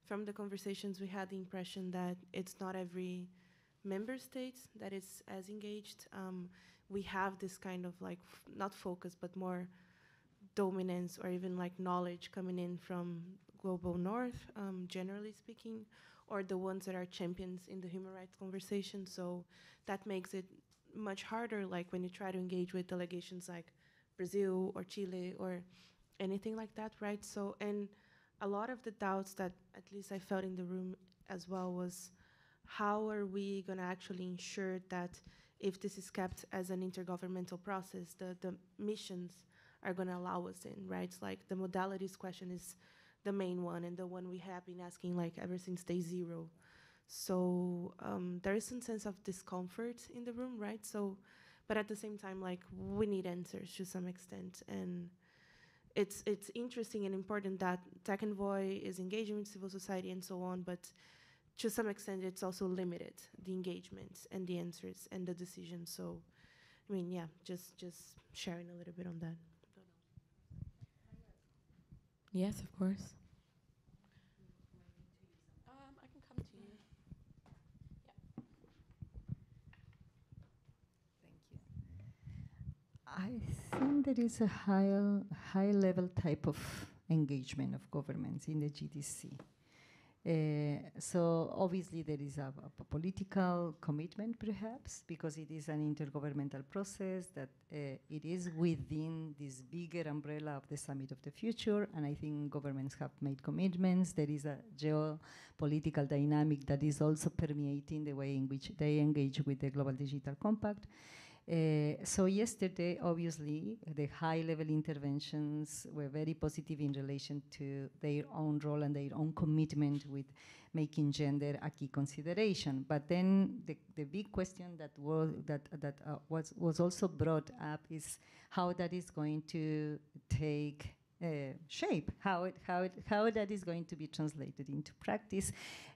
from the conversations, we had the impression that it's not every member state that is as engaged. Um, we have this kind of like, not focus, but more dominance or even like knowledge coming in from global north um, generally speaking or the ones that are champions in the human rights conversation so that makes it much harder like when you try to engage with delegations like brazil or chile or anything like that right so and a lot of the doubts that at least i felt in the room as well was how are we going to actually ensure that if this is kept as an intergovernmental process the, the missions are going to allow us in, right? Like the modalities question is the main one and the one we have been asking like ever since day zero. So um, there is some sense of discomfort in the room, right? So, but at the same time, like we need answers to some extent, and it's it's interesting and important that Tech Envoy is engaging with civil society and so on, but to some extent, it's also limited the engagement and the answers and the decisions. So, I mean, yeah, just just sharing a little bit on that. Yes, of course. Um, I can come to you. I think there is a high, high level type of engagement of governments in the GDC. Uh, so obviously there is a, a political commitment, perhaps, because it is an intergovernmental process that uh, it is within this bigger umbrella of the Summit of the Future, and I think governments have made commitments. There is a geopolitical dynamic that is also permeating the way in which they engage with the Global Digital Compact. Uh, so yesterday, obviously, the high-level interventions were very positive in relation to their own role and their own commitment with making gender a key consideration. But then the, the big question that was that that uh, was was also brought up is how that is going to take uh, shape, how, it, how, it, how that is going to be translated into practice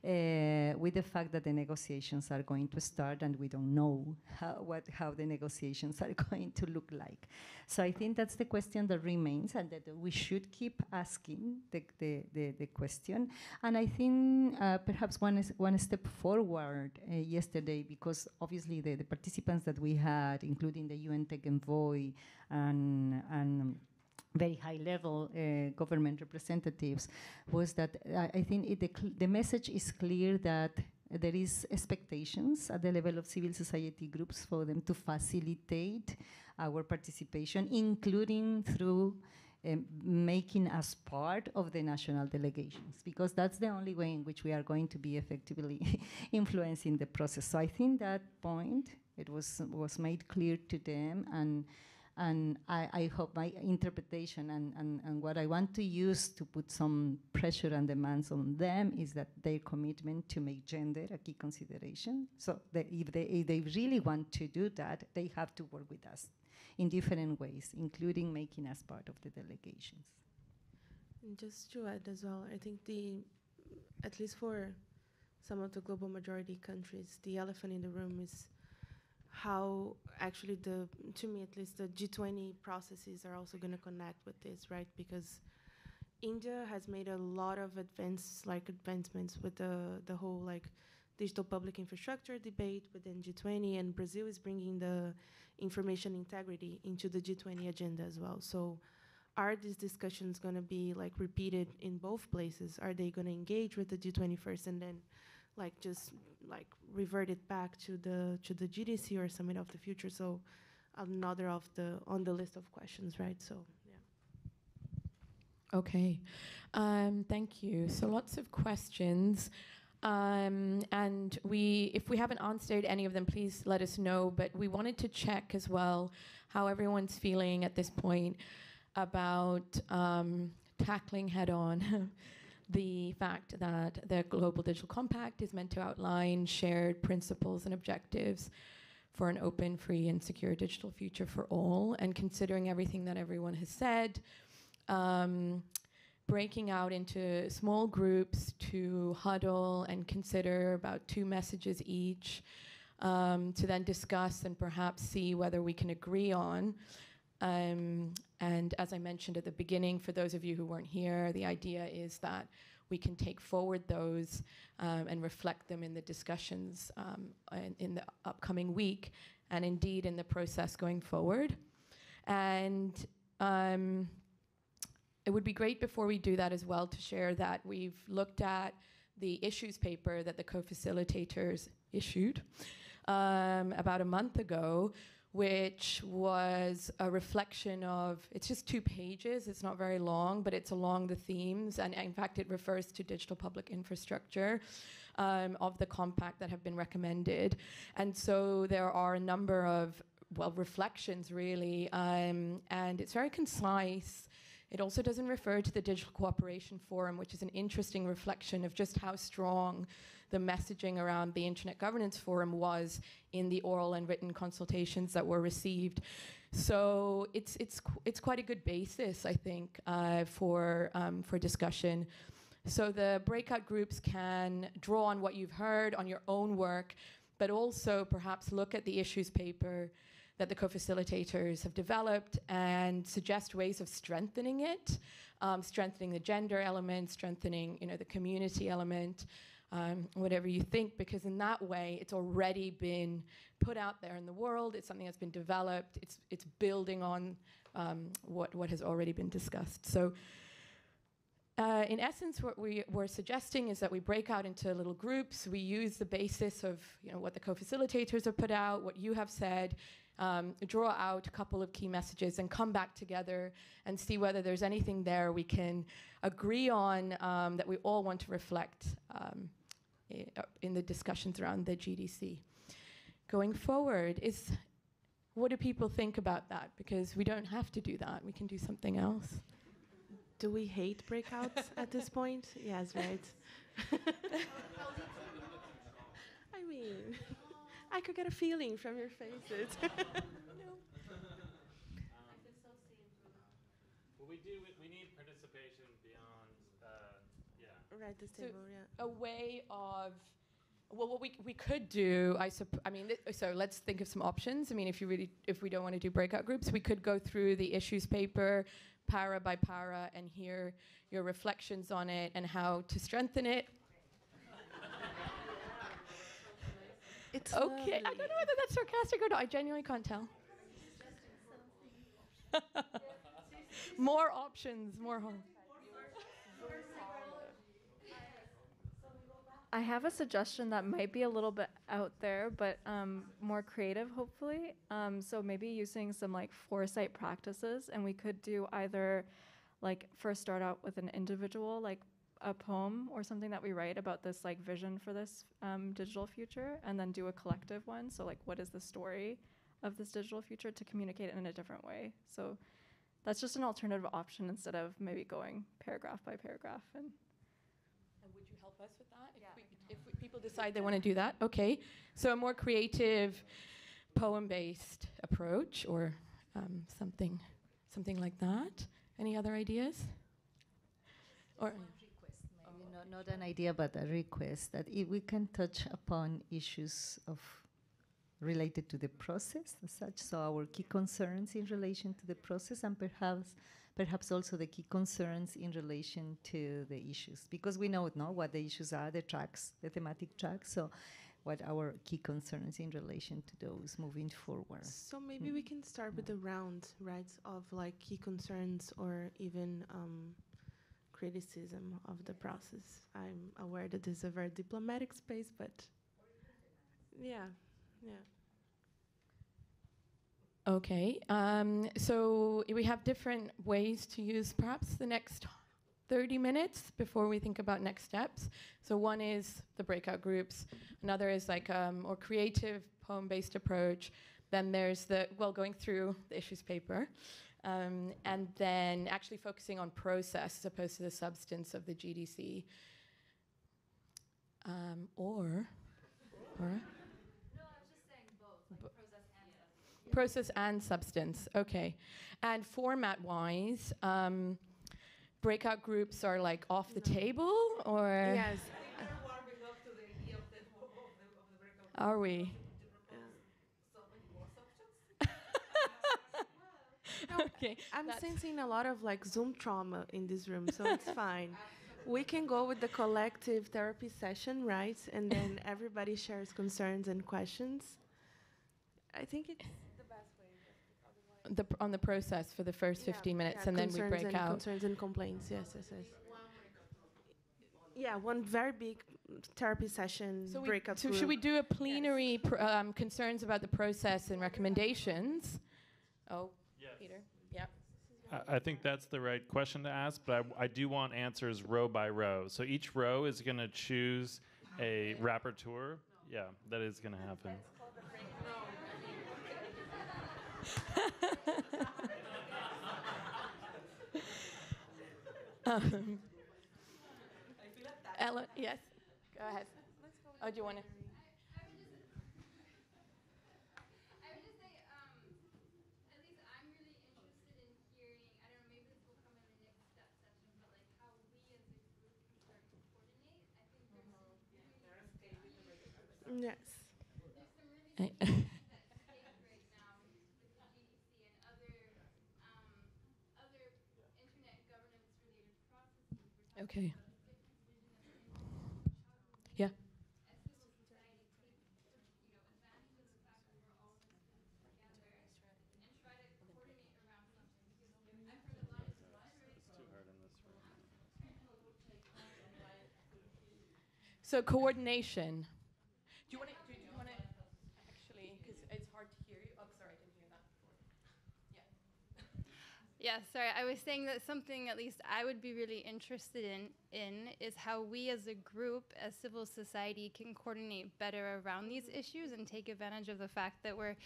uh, with the fact that the negotiations are going to start and we don't know how, what, how the negotiations are going to look like. So I think that's the question that remains and that we should keep asking the, the, the, the question. And I think uh, perhaps one, is one step forward uh, yesterday because obviously the, the participants that we had, including the UN Tech Envoy and, and very high level uh, government representatives was that uh, I think it, the, the message is clear that there is expectations at the level of civil society groups for them to facilitate our participation, including through um, making us part of the national delegations, because that's the only way in which we are going to be effectively influencing the process. So I think that point it was was made clear to them and and I, I, hope my interpretation and, and, and what I want to use to put some pressure and demands on them is that their commitment to make gender a key consideration. So if, they, if they really want to do that, they have to work with us in different ways, including making us part of the delegations. Just to add as well, I think the, at least for some of the global majority countries, the elephant in the room is how actually the to me at least the G20 processes are also going to connect with this, right? Because India has made a lot of advance like advancements with the the whole like digital public infrastructure debate within G20, and Brazil is bringing the information integrity into the G20 agenda as well. So. Are these discussions going to be like repeated in both places? Are they going to engage with the G20 first and then like just like revert it back to the to the GDC or Summit of the Future. So another of the on the list of questions, right? So yeah. Okay, um, thank you. So lots of questions. Um, and we, if we haven't answered any of them, please let us know. But we wanted to check as well how everyone's feeling at this point about um, tackling head on the fact that the Global Digital Compact is meant to outline shared principles and objectives for an open, free, and secure digital future for all. And considering everything that everyone has said, um, breaking out into small groups to huddle and consider about two messages each um, to then discuss and perhaps see whether we can agree on. Um, and as I mentioned at the beginning, for those of you who weren't here, the idea is that we can take forward those um, and reflect them in the discussions um, in, in, the upcoming week and indeed in the process going forward. And um, it would be great before we do that as well to share that we've looked at the issues paper that the co-facilitators issued um, about a month ago, which was a reflection of, it's just two pages, it's not very long, but it's along the themes, and in fact, it refers to digital public infrastructure. Um, of the compact that have been recommended. And so there are a number of, well, reflections really, um, and it's very concise. It also doesn't refer to the Digital Cooperation Forum, which is an interesting reflection of just how strong the messaging around the Internet Governance Forum was in the oral and written consultations that were received. So it's it's it's quite a good basis, I think, uh, for um, for discussion. So the breakout groups can draw on what you've heard on your own work, but also perhaps look at the issues paper that the co-facilitators have developed and suggest ways of strengthening it, um, strengthening the gender element, strengthening you know the community element, um, whatever you think, because in that way, it's already been put out there in the world. It's something that's been developed. It's it's building on um, what what has already been discussed. So. Uh, in essence, what we were suggesting is that we break out into little groups. We use the basis of you know, what the co-facilitators have put out, what you have said, um, draw out a couple of key messages, and come back together and see whether there's anything there we can agree on um, that we all want to reflect um, in the discussions around the GDC. Going forward, is what do people think about that? Because we don't have to do that. We can do something else. Do we hate breakouts at this point? Yes, right. I mean, I could get a feeling from your faces. Well, we do. We, we need participation beyond. Yeah. Right, this So table, yeah. a way of well, what we, we could do, I supp- I mean, th- so let's think of some options. I mean, if you really, if we don't want to do breakout groups, we could go through the issues paper, para by para, and hear your reflections on it and how to strengthen it. It's okay. I don't know whether that's sarcastic or not. I genuinely can't tell. more options, more. Ho- I have a suggestion that might be a little bit out there, but um, more creative, hopefully. Um, so maybe using some like foresight practices, and we could do either like first start out with an individual, like a poem or something that we write about this like vision for this um, digital future, and then do a collective one. So like, what is the story of this digital future to communicate it in a different way? So that's just an alternative option instead of maybe going paragraph by paragraph and. And would you help us with that? We, if we, people decide they want to do that, okay. So a more creative, poem-based approach, or um, something, something like that. Any other ideas? Or request, Maybe not, not an idea, but a request that we can touch upon issues of related to the process as such, so our key concerns in relation to the process, and perhaps perhaps also the key concerns in relation to the issues, because we know no what the issues are, the tracks, the thematic tracks. So, what our key concerns in relation to those moving forward. So maybe we can start with the round, right, of like key concerns or even um, criticism of the process. I'm aware that this is a very diplomatic space, but yeah, yeah. Okay. Um, so we have different ways to use perhaps the next 30 minutes before we think about next steps. So one is the breakout groups. Another is like a more creative poem-based approach. Then there's the, well, going through the issues paper. Um, and then actually focusing on process as opposed to the substance of the GDC. Um, or, or process and substance. Okay. And format wise, um, breakout groups are like off the table or? Yes. Are we? okay. I'm that's- sensing a lot of like Zoom trauma in this room, so it's fine. We can go with the collective therapy session, right? And then everybody shares concerns and questions. I think it's the best way. The, pr- on the process for the first 15 minutes Yeah, and then we break and out. Concerns and complaints, yes, yes, yes. Yeah, one very big therapy session So, we, breakout so group. should we do a plenary pr- um, concerns about the process and recommendations? Oh, Peter. Yeah. I I think that's the right question to ask, but I, I do want answers row by row. So each row is going to choose a rapporteur. Yeah, that is going to happen. um, Ellen, yes, go ahead. Oh, do you want to? I would just say, um, at least I'm really interested in hearing, I don't know, maybe this will come in the next step session, but like how we as a group can start to coordinate. I think there's some really Yes. There's some really I- key things at stake right now with the GDC and other, um, other internet governance related processes. We're talking Okay. about the different vision of internet. Yeah. As civil society, take, you know, advantage of the fact that we're all in this together and try to coordinate around something. Because I've heard a lot of libraries. Too hard in this room. So coordination. Do you want to? Do you want to actually? Because it's hard to hear you. Oh, sorry, I didn't hear that. Yeah, sorry. I was saying that something at least I would be really interested in in is how we as a group, as civil society, can coordinate better around these issues and take advantage of the fact that we're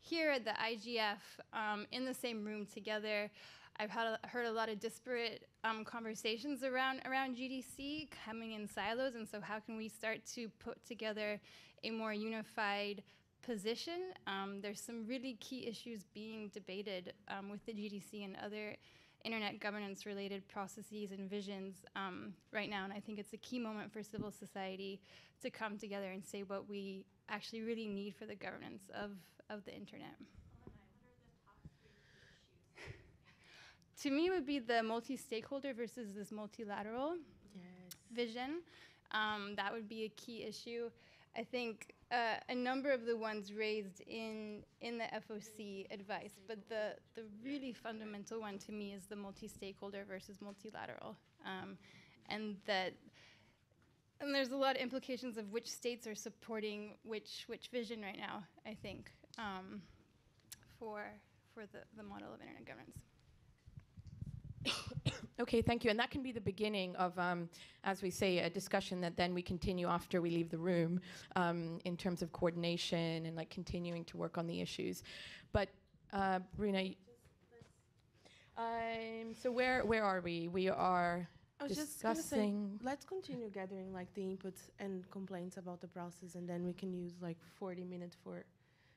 here at the IGF um, in the same room together. I've had a, heard a lot of disparate um, conversations around around GDC coming in silos, and so how can we start to put together a more unified position. Um, there's some really key issues being debated um, with the GDC and other internet governance related processes and visions um, right now. And I think it's a key moment for civil society to come together and say what we actually really need for the governance of, of the internet. to me, would be the multi stakeholder versus this multilateral vision. Um, that would be a key issue. I think uh, a number of the ones raised in in the FOC advice, but the the really fundamental one to me is the multi-stakeholder versus multilateral, um, and that and there's a lot of implications of which states are supporting which which vision right now. I think um, for for the the model of internet governance. Okay, thank you. And that can be the beginning of, um, as we say, a discussion that then we continue after we leave the room um, in terms of coordination and like continuing to work on the issues. But uh, Bruna, um, so where where are we? We are I was discussing. just gonna say, let's continue gathering like the inputs and complaints about the process, and then we can use like 40 minutes for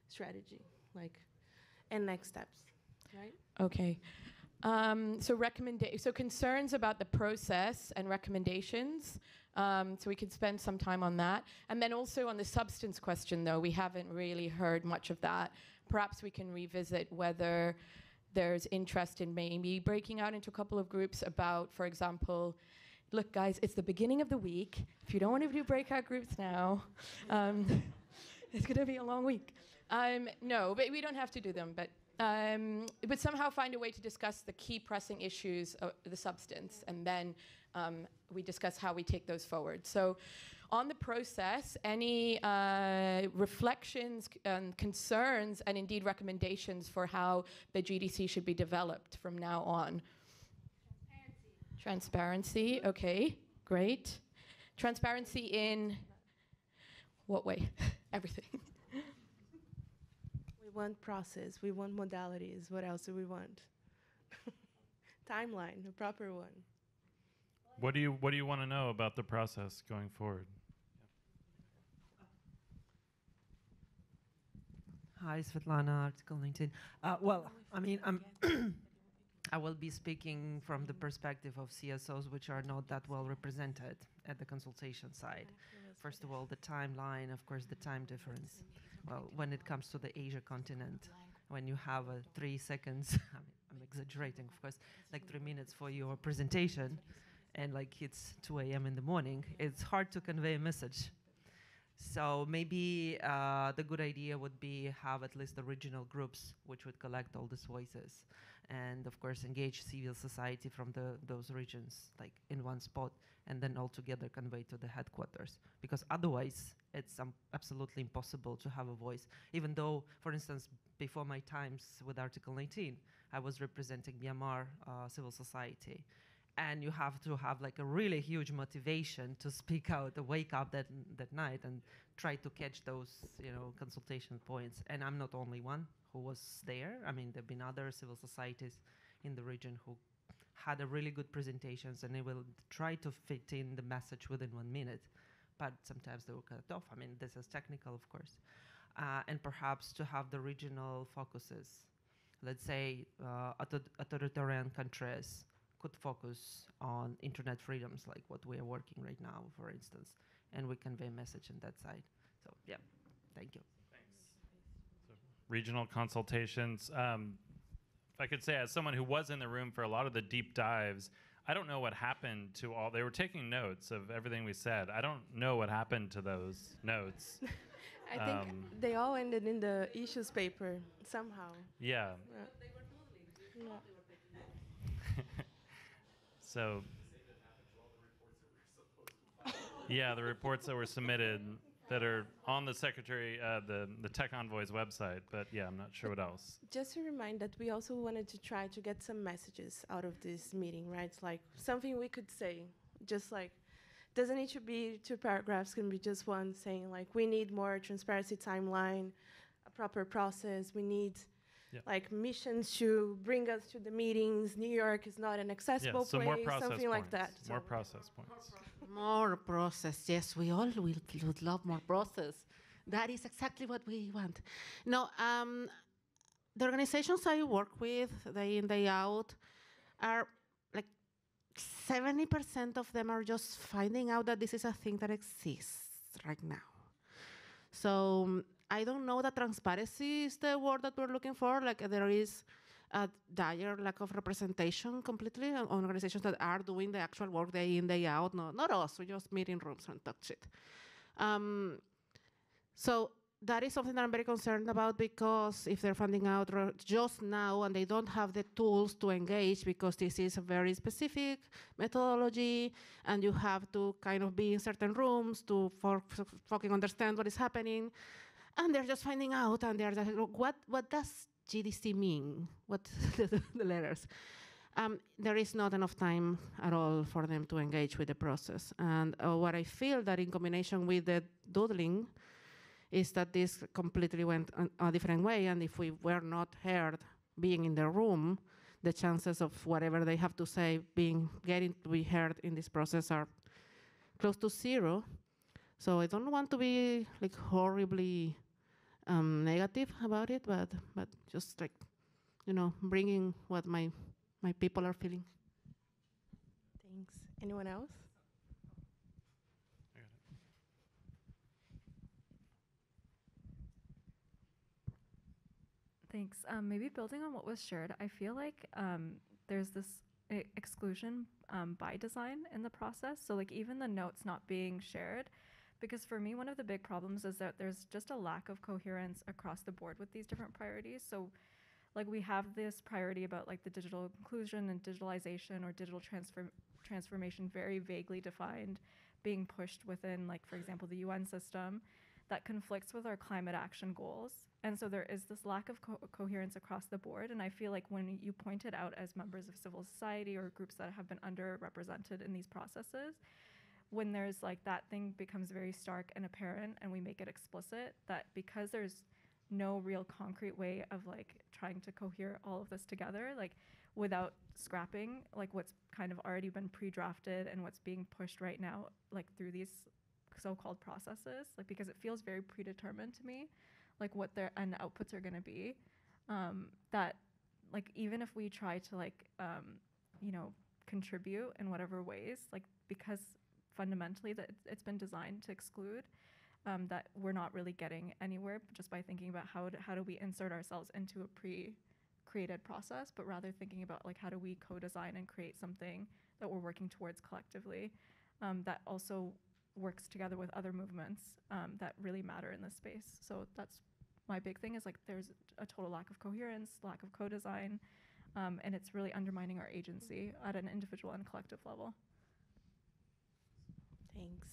strategy, like, and next steps, right? Okay. Um, so so concerns about the process and recommendations. Um, so we could spend some time on that, and then also on the substance question. Though we haven't really heard much of that. Perhaps we can revisit whether there's interest in maybe breaking out into a couple of groups about, for example. Look, guys, it's the beginning of the week. If you don't want to do breakout groups now, um, it's going to be a long week. Um, no, but we don't have to do them. But um, but somehow find a way to discuss the key pressing issues of the substance, and then um, we discuss how we take those forward. So, on the process, any uh, reflections and concerns, and indeed recommendations for how the GDC should be developed from now on. Transparency. Transparency. Okay, great. Transparency in what way? Everything. We want process. We want modalities. What else do we want? Timeline, a proper one. What do you What do you want to know about the process going forward? Hi, Svetlana, Article 19. Uh, well, I mean, I'm I will be speaking from the perspective of CSOs, which are not that well represented at the consultation side. First of all, the timeline, of course, the time difference. Well, when it comes to the Asia continent, when you have a three seconds, I'm exaggerating, of course, like three minutes for your presentation, and like it's 2 a.m. in the morning, it's hard to convey a message. So maybe uh, the good idea would be have at least the regional groups which would collect all these voices, and of course engage civil society from the those regions like in one spot, and then all together convey to the headquarters. Because otherwise, it's um, absolutely impossible to have a voice. Even though, for instance, before my times with Article 19, I was representing Myanmar uh, civil society, and you have to have like a really huge motivation to speak out to wake up that that night and try to catch those you know consultation points and i'm not only one who was there. I mean there've been other civil societies in the region who had a really good presentations and they will try to fit in the message within one minute. But sometimes they will cut off. I mean this is technical of course. Uh, and perhaps to have the regional focuses let's say uh, authoritarian countries could focus on internet freedoms like what we are working right now, for instance, and we convey a message on that side. So yeah, thank you. Thanks. So regional consultations. Um, if I could say, as someone who was in the room for a lot of the deep dives, I don't know what happened to all. They were taking notes of everything we said. I don't know what happened to those notes. I think um, they all ended in the issues paper somehow. Yeah. yeah. So, yeah, the reports that were submitted. That are on the secretary, uh, the the Tech Envoy's website. But yeah, I'm not sure what else. Just to remind that we also wanted to try to get some messages out of this meeting, right? Like something we could say, just like doesn't need to be two paragraphs, can be just one saying like we need more transparency timeline, a proper process. We need Yeah. like missions to bring us to the meetings. New York is not an accessible Yeah, so place, more process something like points. that. More process points. More process. Yes, we all will, would love more process. That is exactly what we want. No, um, the organizations I work with, day in, day out, are like 70% of them are just finding out that this is a thing that exists right now. So um, I don't know that transparency is the word that we're looking for. Like there is a dire lack of representation completely on on organizations that are doing the actual work day in, day out. No, not us. We just meet in rooms and talk shit. Um, so that is something that I'm very concerned about because if they're finding out just now and they don't have the tools to engage because this is a very specific methodology and you have to kind of be in certain rooms to for, for fucking understand what is happening and they're just finding out and they're like, what what does GDC mean? What the, the letters? Um, there is not enough time at all for them to engage with the process. And uh, what I feel that in combination with the doodling is that this completely went a different way. And if we were not heard being in the room, the chances of whatever they have to say being getting to be heard in this process are close to zero. So I don't want to be like horribly um, negative about it, but but just like you know, bringing what my my people are feeling. Thanks. Anyone else? Thanks. Um, maybe building on what was shared, I feel like um, there's this exclusion um, by design in the process. So, like, even the notes not being shared, because for me, one of the big problems is that there's just a lack of coherence across the board with these different priorities. So, like, we have this priority about like the digital inclusion and digitalization or digital transform- transformation very vaguely defined, being pushed within, like, for example, the UN system that conflicts with our climate action goals. And so there is this lack of co- coherence across the board. And I feel like when you point it out as members of civil society or groups that have been underrepresented in these processes, when there's like that thing becomes very stark and apparent and we make it explicit that because there's no real concrete way of like trying to cohere all of this together like without scrapping like what's kind of already been pre-drafted and what's being pushed right now like through these so-called processes like because it feels very predetermined to me like what their end outputs are going to be um, that like even if we try to like um, you know contribute in whatever ways like because fundamentally that it's- been designed to exclude um, that we're not really getting anywhere just by thinking about how do, how do we insert ourselves into a pre created process but rather thinking about like how do we co-design and create something that we're working towards collectively um, that also works together with other movements um, that really matter in this space. So that's my big thing is like there's a total lack of coherence lack of co-design um, and it's really undermining our agency at an individual and collective level Thanks.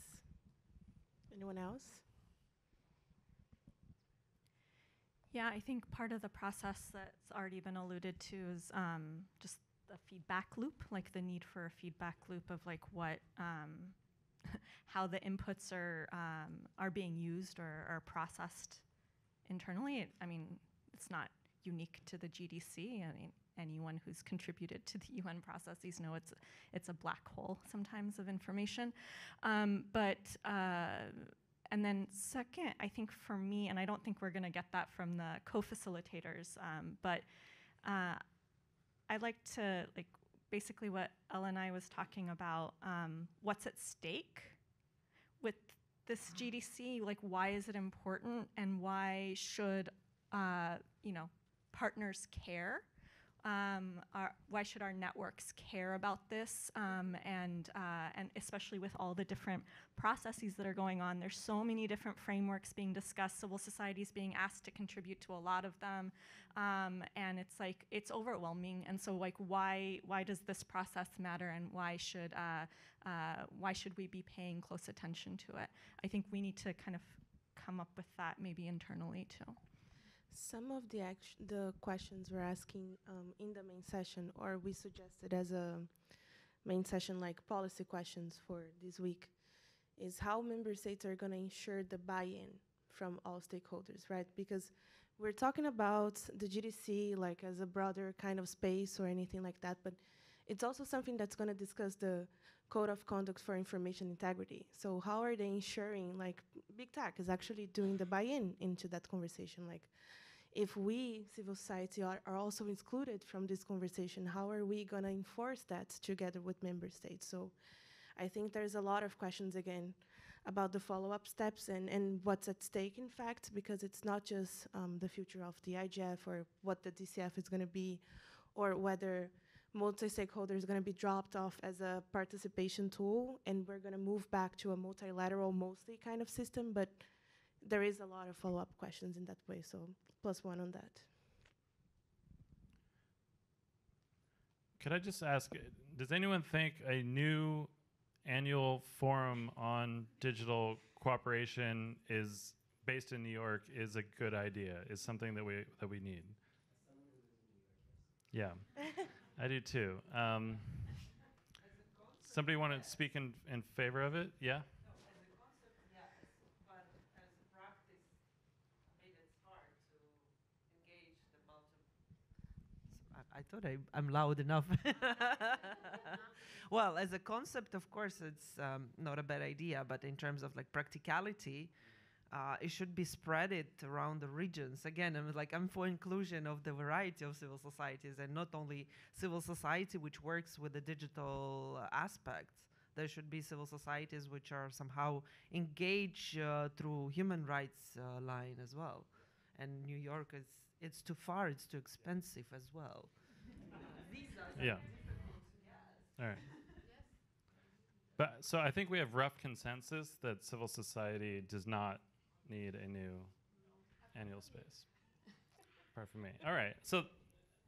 Anyone else? Yeah, I think part of the process that's already been alluded to is um, just the feedback loop, like the need for a feedback loop of like what, um, how the inputs are um, are being used or are processed internally. It, I mean, it's not unique to the GDC. I mean, anyone who's contributed to the UN processes know it's it's a black hole sometimes of information. Um, but uh, and then second, I think for me, and I don't think we're going to get that from the co-facilitators, um, but uh, I'd like to like basically what Ella and I was talking about. Um, what's at stake with this GDC? Like, why is it important, and why should uh, you know partners care? Um, our, why should our networks care about this? Um, and uh, and especially with all the different processes that are going on, there's so many different frameworks being discussed. Civil society is being asked to contribute to a lot of them, um, and it's like it's overwhelming. And so like why why does this process matter? And why should uh, uh, why should we be paying close attention to it? I think we need to kind of come up with that maybe internally too. Some of the the questions we're asking um, in the main session, or we suggested as a main session, like policy questions for this week, is how member states are going to ensure the buy-in from all stakeholders, right? Because we're talking about the GDC like as a broader kind of space or anything like that, but it's also something that's going to discuss the code of conduct for information integrity. So how are they ensuring like big tech is actually doing the buy-in into that conversation? Like if we, civil society, are, are also excluded from this conversation, how are we going to enforce that together with member states? So I think there's a lot of questions again about the follow-up steps and, and what's at stake, in fact, because it's not just um, the future of the IGF or what the DCF is going to be, or whether multi-stakeholder is going to be dropped off as a participation tool, and we're going to move back to a multilateral, mostly kind of system. But there is a lot of follow-up questions in that way, so plus one on that. Could I just ask, does anyone think a new annual forum on digital cooperation is based in New York is a good idea, is something that we that we need? Yeah, I do too. Um, somebody want to speak in, in favor of it? Yeah? I thought I, I'm loud enough. well, as a concept, of course, it's um, not a bad idea, but in terms of like practicality, uh, it should be spread it around the regions. Again, I'm like I'm for inclusion of the variety of civil societies and not only civil society which works with the digital aspects. There should be civil societies which are somehow engaged uh, through human rights uh, line as well. And New York is it's too far, it's too expensive as well. Yeah. All right. But so I think we have rough consensus that civil society does not need a new annual space. Apart from me. All right. So,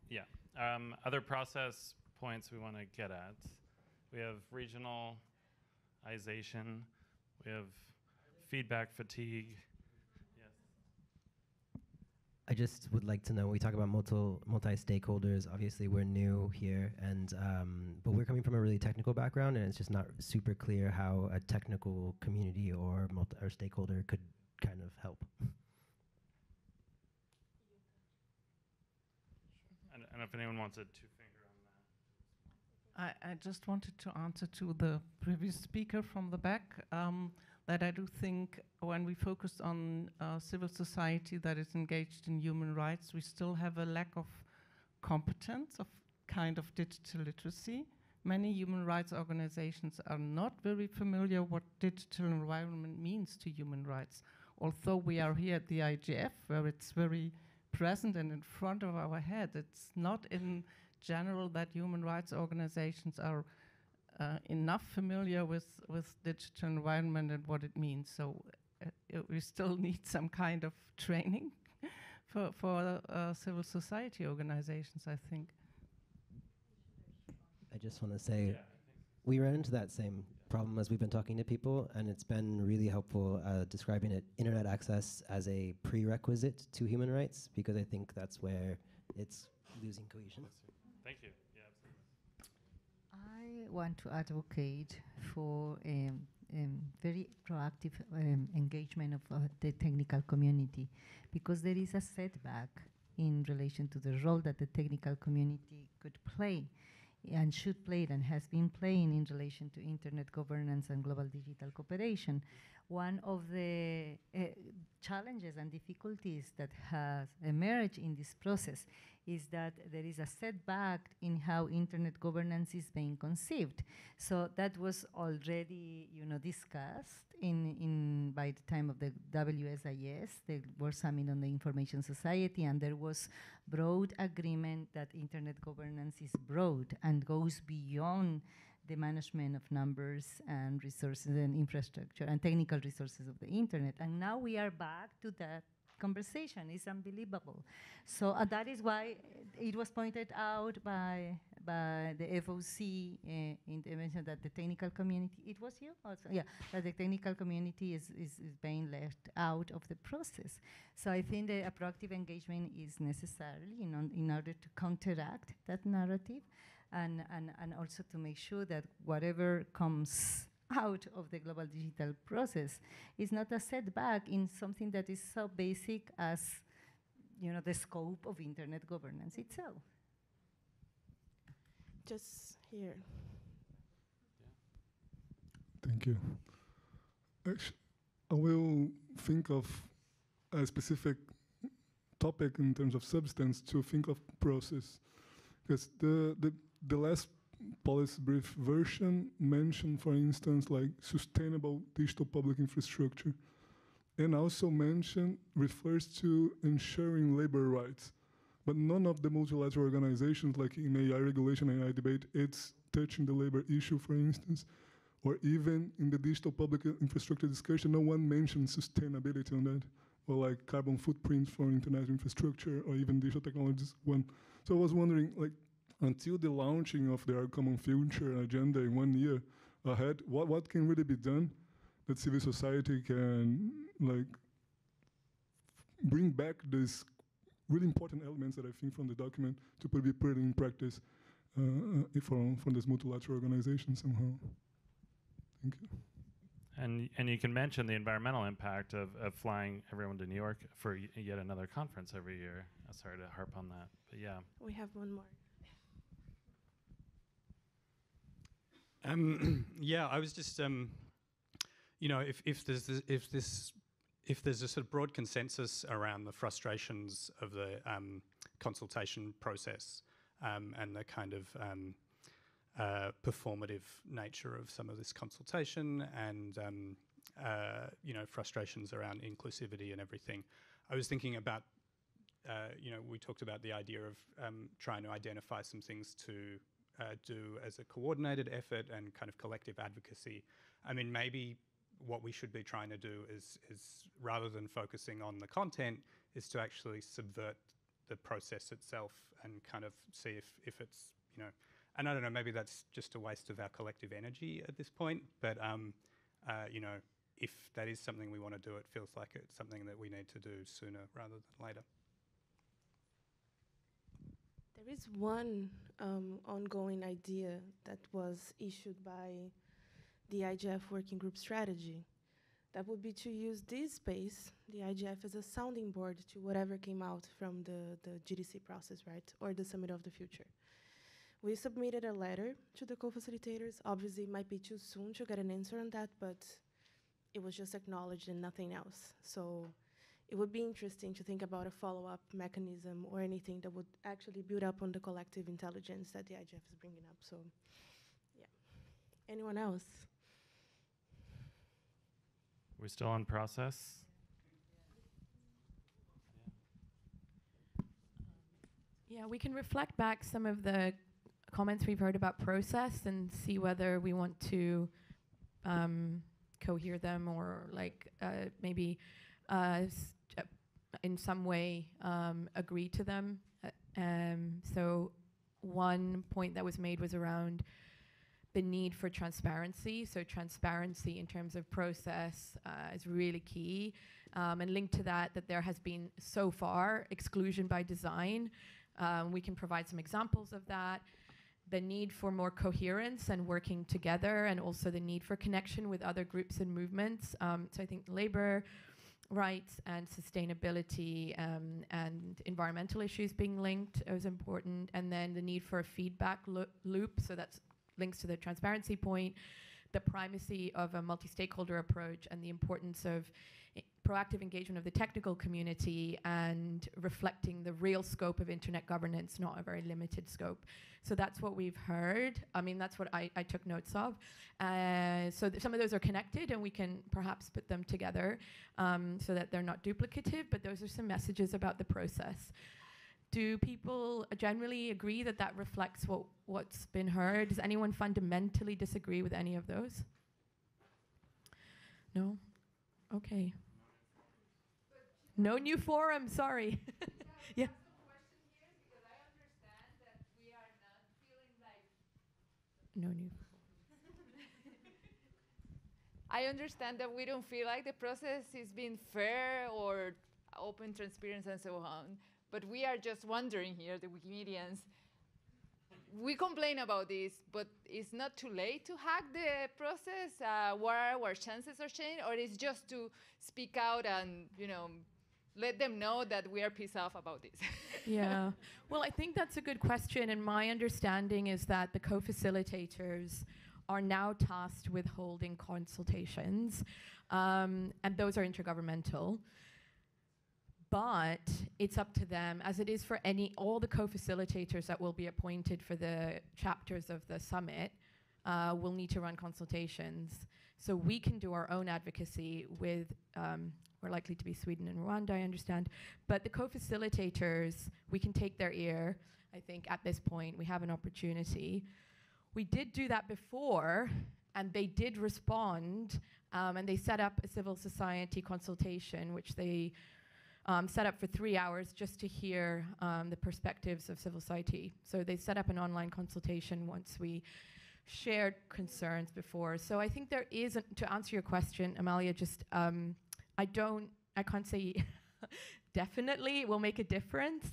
yeah. Um, other process points we want to get at. We have regionalization. We have feedback fatigue. I just would like to know. We talk about multi multi stakeholders. Obviously, we're new here, and um, but we're coming from a really technical background, and it's just not super clear how a technical community or multi or stakeholder could kind of help. I don't know if anyone wants a two finger on that. I, I just wanted to answer to the previous speaker from the back. Um, that I do think when we focus on uh, civil society that is engaged in human rights, we still have a lack of competence of kind of digital literacy. Many human rights organizations are not very familiar what digital environment means to human rights. Although we are here at the IGF, where it's very present and in front of our head, it's not in general that human rights organizations are uh, enough familiar with, with digital environment and what it means. So uh, we still need some kind of training for, for uh, civil society organizations, I think. I just want to say yeah, we ran into that same problem as we've been talking to people, and it's been really helpful uh, describing it internet access as a prerequisite to human rights because I think that's where it's losing cohesion. Thank you. I want to advocate for um, um, very proactive um, engagement of uh, the technical community. Because there is a setback in relation to the role that the technical community could play and should play and has been playing in relation to internet governance and global digital cooperation. One of the uh, challenges and difficulties that has emerged in this process is that there is a setback in how internet governance is being conceived. So that was already, you know, discussed in, in by the time of the WSIS, the World Summit on the Information Society, and there was broad agreement that internet governance is broad and goes beyond the management of numbers and resources and infrastructure and technical resources of the internet. And now we are back to that conversation. It's unbelievable. So uh, that is why it was pointed out by by the FOC uh, intervention that the technical community, it was you also, yeah, that the technical community is, is, is being left out of the process. So I think that a proactive engagement is necessary in, in order to counteract that narrative and, and, and also to make sure that whatever comes out of the global digital process is not a setback in something that is so basic as you know, the scope of internet governance itself. Just here. Thank you. Actually, I will think of a specific topic in terms of substance to think of process. Because the, the, the last policy brief version mentioned, for instance, like sustainable digital public infrastructure. And also mentioned refers to ensuring labor rights. But none of the multilateral organizations, like in AI regulation and AI debate, it's touching the labor issue, for instance. Or even in the digital public infrastructure discussion, no one mentions sustainability on that. Or like carbon footprints for internet infrastructure, or even digital technologies one. So I was wondering, like, until the launching of their common future agenda in one year ahead, what, what can really be done that civil society can like bring back these really important elements that I think from the document to put, be put in practice uh, uh from, from this multilateral organization somehow. Thank you. And and you can mention the environmental impact of, of flying everyone to New York for yet another conference every year. Uh, sorry to harp on that, but yeah. We have one more. Um, yeah, I was just, um, you know, if, if there's this, if this if there's a sort of broad consensus around the frustrations of the um, consultation process um, and the kind of um, uh, performative nature of some of this consultation and um, uh, you know frustrations around inclusivity and everything, I was thinking about uh, you know we talked about the idea of um, trying to identify some things to uh, do as a coordinated effort and kind of collective advocacy. I mean, maybe what we should be trying to do is, is rather than focusing on the content, is to actually subvert the process itself and kind of see if, if it's, you know, and I don't know, maybe that's just a waste of our collective energy at this point, but, um, uh, you know, if that is something we want to do, it feels like it's something that we need to do sooner rather than later. There is one um, ongoing idea that was issued by the IGF Working Group strategy. That would be to use this space, the IGF, as a sounding board to whatever came out from the, the GDC process, right? Or the Summit of the Future. We submitted a letter to the co-facilitators. Obviously, it might be too soon to get an answer on that, but it was just acknowledged and nothing else. So it would be interesting to think about a follow-up mechanism or anything that would actually build up on the collective intelligence that the IGF is bringing up. So, yeah. Anyone else? We're still in process. Yeah, we can reflect back some of the comments we've heard about process and see whether we want to um, cohere them or like uh, maybe uh, uh, in some way um, agree to them. Uh, um, so one point that was made was around the need for transparency. So transparency in terms of process uh, is really key. Um, and linked to that, that there has been so far exclusion by design. Um, we can provide some examples of that. The need for more coherence and working together, and also the need for connection with other groups and movements. Um, so I think labor rights and sustainability um, and environmental issues being linked is important. And then the need for a feedback lo loop. So that's links to the transparency point, the primacy of a multi-stakeholder approach and the importance of proactive engagement of the technical community and reflecting the real scope of internet governance, not a very limited scope. So that's what we've heard. I mean, that's what I, I took notes of. Uh, so some of those are connected and we can perhaps put them together um, so that they're not duplicative, but those are some messages about the process do people generally agree that that reflects what, what's been heard? Does anyone fundamentally disagree with any of those? No? Okay. No new forum, sorry. yeah. no new. I understand that we don't feel like the process is being fair or open, transparent, and so on. But we are just wondering here, the Wikimedians. We complain about this, but it's not too late to hack the process. Uh, what are our chances are change, or it's just to speak out and you know let them know that we are pissed off about this. yeah. Well, I think that's a good question, and my understanding is that the co-facilitators are now tasked with holding consultations, um, and those are intergovernmental. But it's up to them, as it is for any all the co-facilitators that will be appointed for the chapters of the summit. Uh, will need to run consultations, so we can do our own advocacy with. Um, we're likely to be Sweden and Rwanda, I understand. But the co-facilitators, we can take their ear. I think at this point we have an opportunity. We did do that before, and they did respond, um, and they set up a civil society consultation, which they um, set up for three hours just to hear um, the perspectives of civil society. So they set up an online consultation once we shared concerns before. So I think there is, to answer your question, Amalia, just um, I don't, I can't say definitely it will make a difference,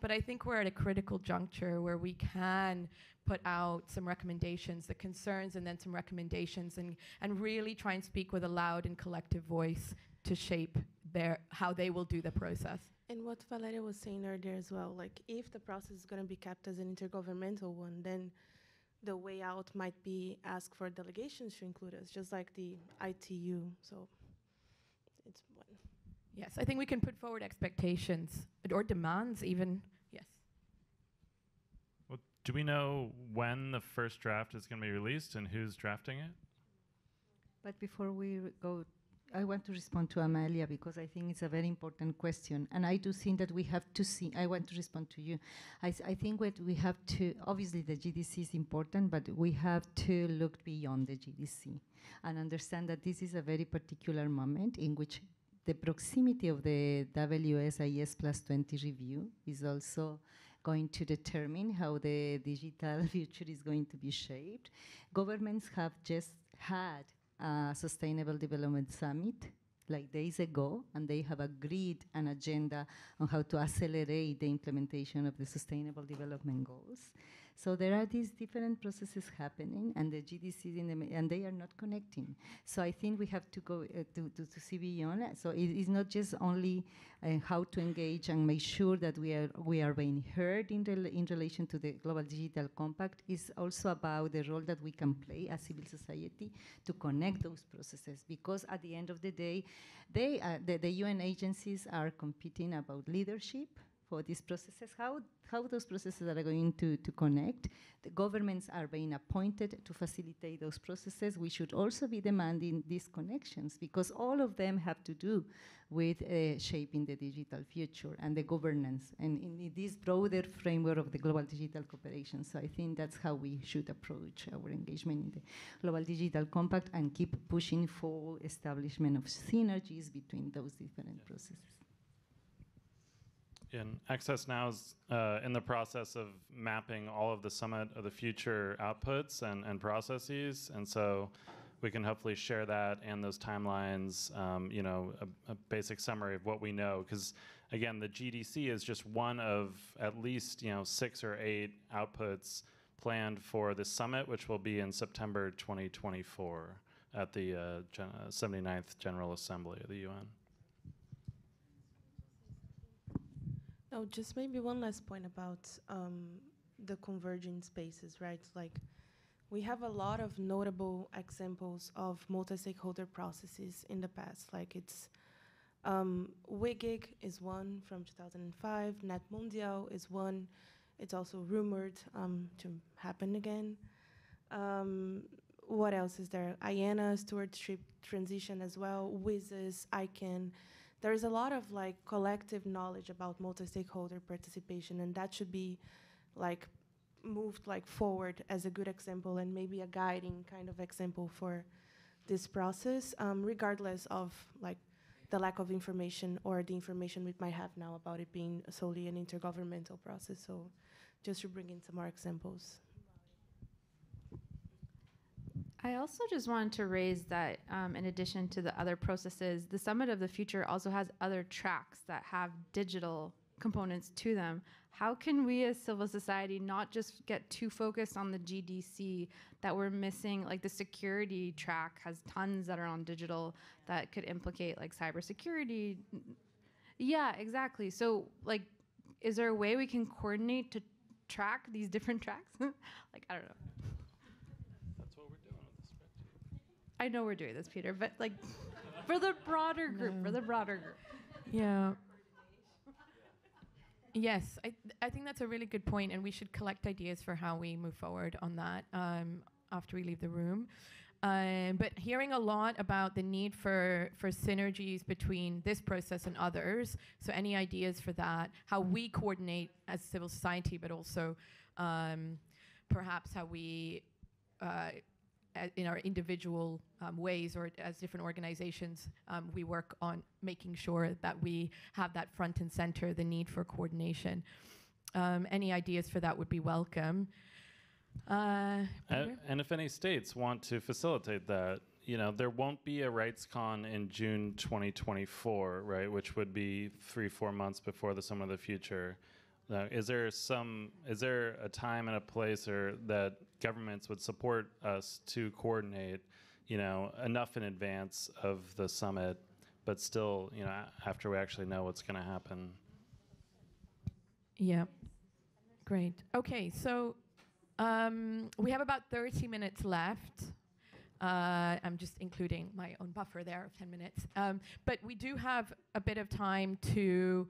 but I think we're at a critical juncture where we can put out some recommendations, the concerns, and then some recommendations, and, and really try and speak with a loud and collective voice to shape their how they will do the process. And what Valeria was saying earlier as well, like if the process is going to be kept as an intergovernmental one, then the way out might be ask for delegations to include us, just like the ITU. So it's one. Yes, I think we can put forward expectations or demands even. Yes. Well, do we know when the first draft is going to be released and who's drafting it? But before we go, I want to respond to Amalia because I think it's a very important question. And I do think that we have to see, I want to respond to you. I, I think what we have to, obviously the GDC is important, but we have to look beyond the GDC and understand that this is a very particular moment in which the proximity of the WSIS plus 20 review is also going to determine how the digital future is going to be shaped. Governments have just had a Sustainable Development Summit like days ago, and they have agreed an agenda on how to accelerate the implementation of the Sustainable Development Goals. So there are these different processes happening, and the GDC in the and they are not connecting. So I think we have to go uh, to, to, to see beyond. So it is not just only uh, how to engage and make sure that we are we are being heard in rel in relation to the Global Digital Compact. It's also about the role that we can play as civil society to connect those processes. Because at the end of the day, they uh, the, the UN agencies are competing about leadership for these processes, how, how those processes are going to, to connect. The governments are being appointed to facilitate those processes. We should also be demanding these connections because all of them have to do with uh, shaping the digital future and the governance and in this broader framework of the global digital cooperation. So I think that's how we should approach our engagement in the global digital compact and keep pushing for establishment of synergies between those different yeah. processes. And Access Now is uh, in the process of mapping all of the Summit of the Future outputs and, and processes. And so we can hopefully share that and those timelines, um, you know, a, a, basic summary of what we know. Because again, the GDC is just one of at least, you know, six or eight outputs planned for the summit, which will be in September 2024 at the uh, gen 79th General Assembly of the UN. Oh, just maybe one last point about um, the converging spaces, right? Like, we have a lot of notable examples of multi-stakeholder processes in the past. Like, it's um, WGIG is one from 2005. Net Mundial is one. It's also rumored um, to happen again. Um, what else is there? IANA stewardship transition as well. WSIS, ICANN there is a lot of like collective knowledge about multi-stakeholder participation, and that should be like moved like forward as a good example and maybe a guiding kind of example for this process, um, regardless of like the lack of information or the information we might have now about it being solely an intergovernmental process. So just to bring in some more examples. I also just wanted to raise that, um, in addition to the other processes, the Summit of the Future also has other tracks that have digital components to them. How can we as civil society not just get too focused on the GDC that we're missing? Like the security track has tons that are on digital that could implicate like cybersecurity. Yeah, exactly. So, like, is there a way we can coordinate to track these different tracks? like, I don't know. That's what we're doing with the spreadsheet. I know we're doing this, Peter, but like for the broader group, for the broader group. Yeah. Yes, I, I think that's a really good point, and we should collect ideas for how we move forward on that um, after we leave the room. Um, but hearing a lot about the need for, for synergies between this process and others, so any ideas for that, how we coordinate as civil society, but also um, perhaps how we uh, in our individual um, ways or as different organizations, um, we work on making sure that we have that front and center, the need for coordination. Um, any ideas for that would be welcome. Uh, A- Peter? and if any states want to facilitate that, you know, there won't be a RightsCon in June 2024, right? Which would be three, four months before the Summit of the Future. Is there some? Is there a time and a place, or that governments would support us to coordinate, you know, enough in advance of the summit, but still, you know, after we actually know what's going to happen? Yeah. Great. Okay, so um, we have about 30 minutes left. Uh, I'm just including my own buffer there of 10 minutes. Um, but we do have a bit of time to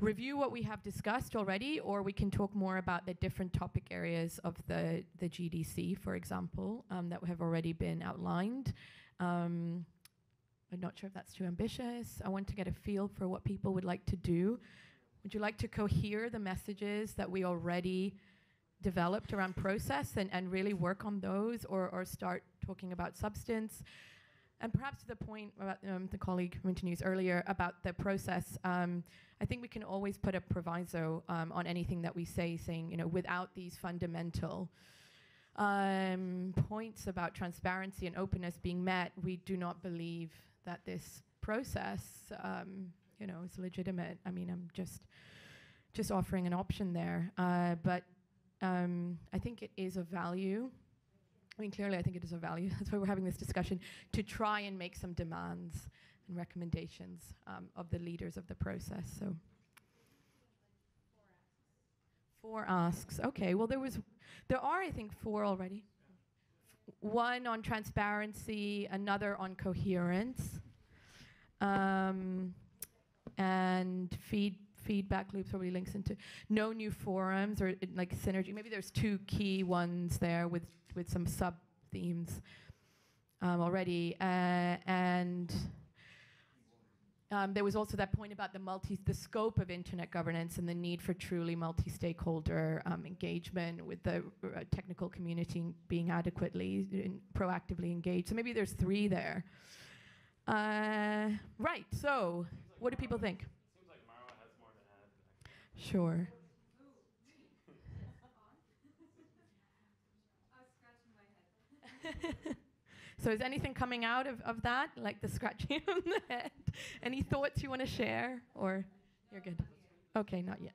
review what we have discussed already, or we can talk more about the different topic areas of the, the GDC, for example, um, that have already been outlined. Um, I'm not sure if that's too ambitious. I want to get a feel for what people would like to do. Would you like to cohere the messages that we already developed around process and, and really work on those or, or start talking about substance? And perhaps to the point about um, the colleague mentioned news earlier about the process, um, I think we can always put a proviso um, on anything that we say, saying, you know, without these fundamental um, points about transparency and openness being met, we do not believe that this process, um, you know, is legitimate. I mean, I'm just just offering an option there, uh, but um, I think it is of value. I mean, clearly, I think it is of value. That's why we're having this discussion to try and make some demands and recommendations um, of the leaders of the process. So. Four asks. Okay. Well, there was, there are I think four already. One on transparency, another on coherence, um, and feed feedback loops probably links into no new forums or like synergy. Maybe there's two key ones there with with some sub themes um, already, uh, and. Um, there was also that point about the multi, the scope of internet governance and the need for truly multi-stakeholder um, engagement with the uh, technical community being adequately in proactively engaged. So maybe there's three there. Uh, right. So, what do people think? Seems like Marwa has more to add. Sure. so is anything coming out of, of that, like the scratching on the head? Any thoughts you want to share, or you're good? Okay, not yet.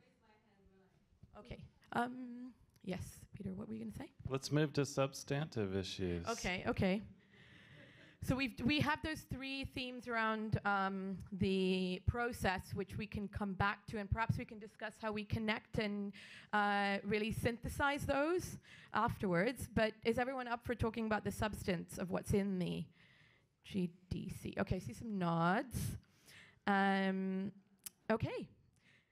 Okay. Um, yes, Peter, what were you going to say? Let's move to substantive issues. Okay, okay. So we've we have those three themes around um, the process, which we can come back to, and perhaps we can discuss how we connect and uh, really synthesize those afterwards. But is everyone up for talking about the substance of what's in the GDC? Okay, I see some nods. Um, okay,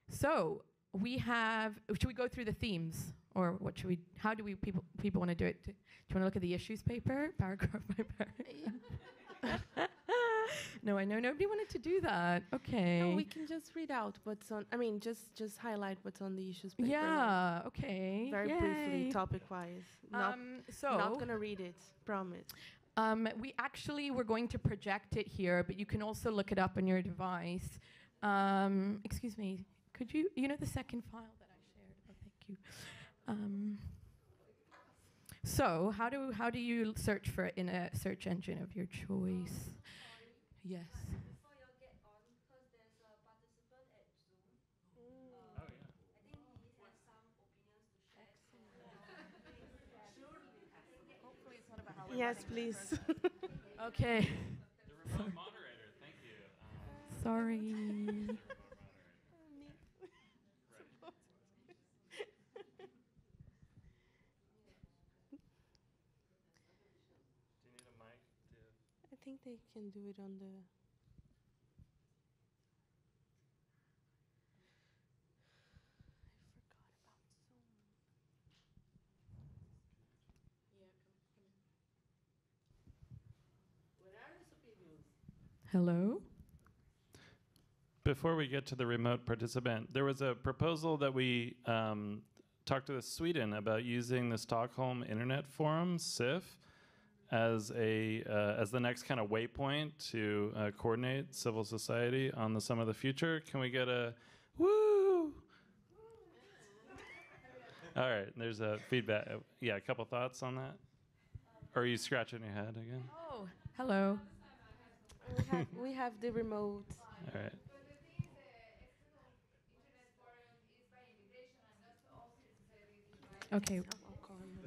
so we have. Should we go through the themes, or what should we? How do we people people want to do it? Do you want to look at the issues paper, paragraph by paragraph? no, I know nobody wanted to do that. Okay. No, we can just read out what's on. I mean, just just highlight what's on the issues paper. Yeah. Okay. Very Yay. briefly, topic wise. Not, Um, so not gonna read it. Promise. Um, we actually were going to project it here, but you can also look it up on your device. Um, excuse me, could you, you know, the second file that I shared? Oh, thank you. Um, So how do how do you search for it in a search engine of your choice? Yes. Yes, please. okay. The remote moderator, thank you. Um, Sorry. do you need a mic? To I think they can do it on the. Hello. Before we get to the remote participant, there was a proposal that we um, talked to Sweden about using the Stockholm Internet Forum (SIF) as a uh, as the next kind of waypoint to uh, coordinate civil society on the Summit of the Future. Can we get a woo? All right, there's a feedback. Uh, yeah, a couple thoughts on that. Or are you scratching your head again? Oh, hello. We have, we have the remote. All right. Okay.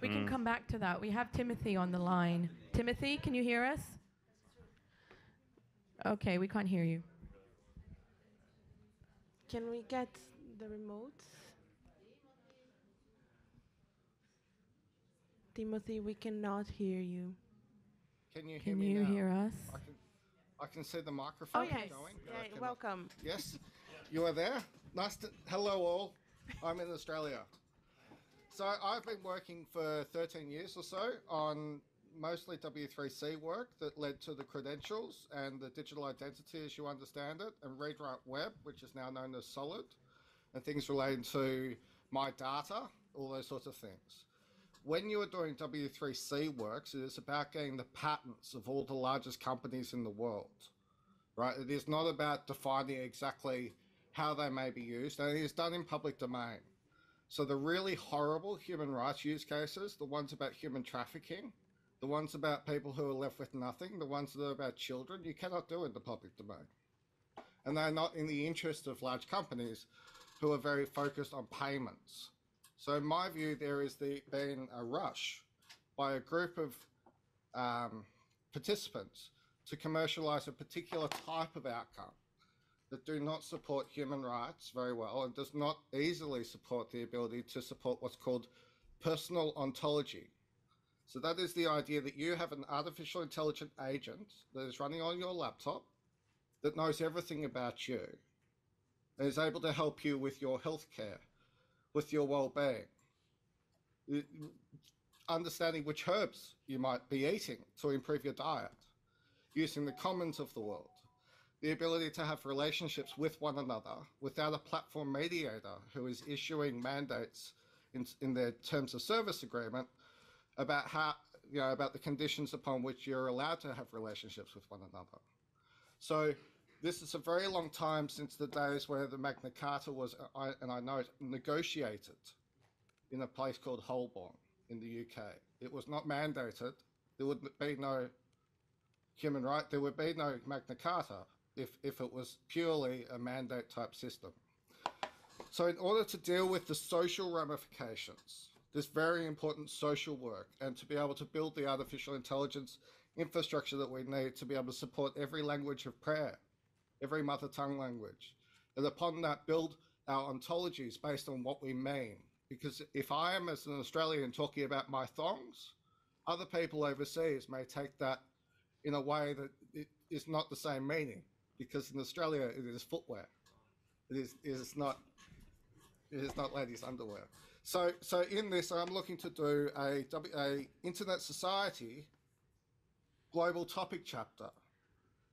We can Mm. come back to that. We have Timothy on the line. Timothy, can you hear us? Okay, we can't hear you. Can we get the remote? Timothy, we cannot hear you. Can you hear Can me you now? hear us? I can, I can see the microphone Oh, yes. going. but Yeah, I cannot- welcome. Yes, you are there. Nice to. Hello, all. I'm in Australia. So I've been working for 13 years or so on mostly W3C work that led to the credentials and the digital identity as you understand it, and read write web, which is now known as Solid, and things relating to my data, all those sorts of things. When you are doing W3C works, it is about getting the patents of all the largest companies in the world, right? It is not about defining exactly how they may be used, and it is done in public domain. So the really horrible human rights use cases, the ones about human trafficking, the ones about people who are left with nothing, the ones that are about children, you cannot do in the public domain. And they're not in the interest of large companies who are very focused on payments. So in my view, there is the, been a rush by a group of um, participants to commercialize a particular type of outcome that do not support human rights very well and does not easily support the ability to support what's called personal ontology. So that is the idea that you have an artificial intelligent agent that is running on your laptop that knows everything about you and is able to help you with your healthcare, with your well-being, understanding which herbs you might be eating to improve your diet, using the commons of the world, the ability to have relationships with one another without a platform mediator who is issuing mandates in, in their terms of service agreement about how you know about the conditions upon which you're allowed to have relationships with one another. So this is a very long time since the days where the Magna Carta was, and I note, negotiated in a place called Holborn in the UK. It was not mandated. There would be no human right. There would be no Magna Carta if, if it was purely a mandate type system. So, in order to deal with the social ramifications, this very important social work, and to be able to build the artificial intelligence infrastructure that we need to be able to support every language of prayer, every mother tongue language, and upon that build our ontologies based on what we mean. Because if I am, as an Australian, talking about my thongs, other people overseas may take that in a way that it is not the same meaning. Because in Australia, it is footwear. It is, it is not it is not ladies' underwear. So, so in this, I'm looking to do a, a internet society global topic chapter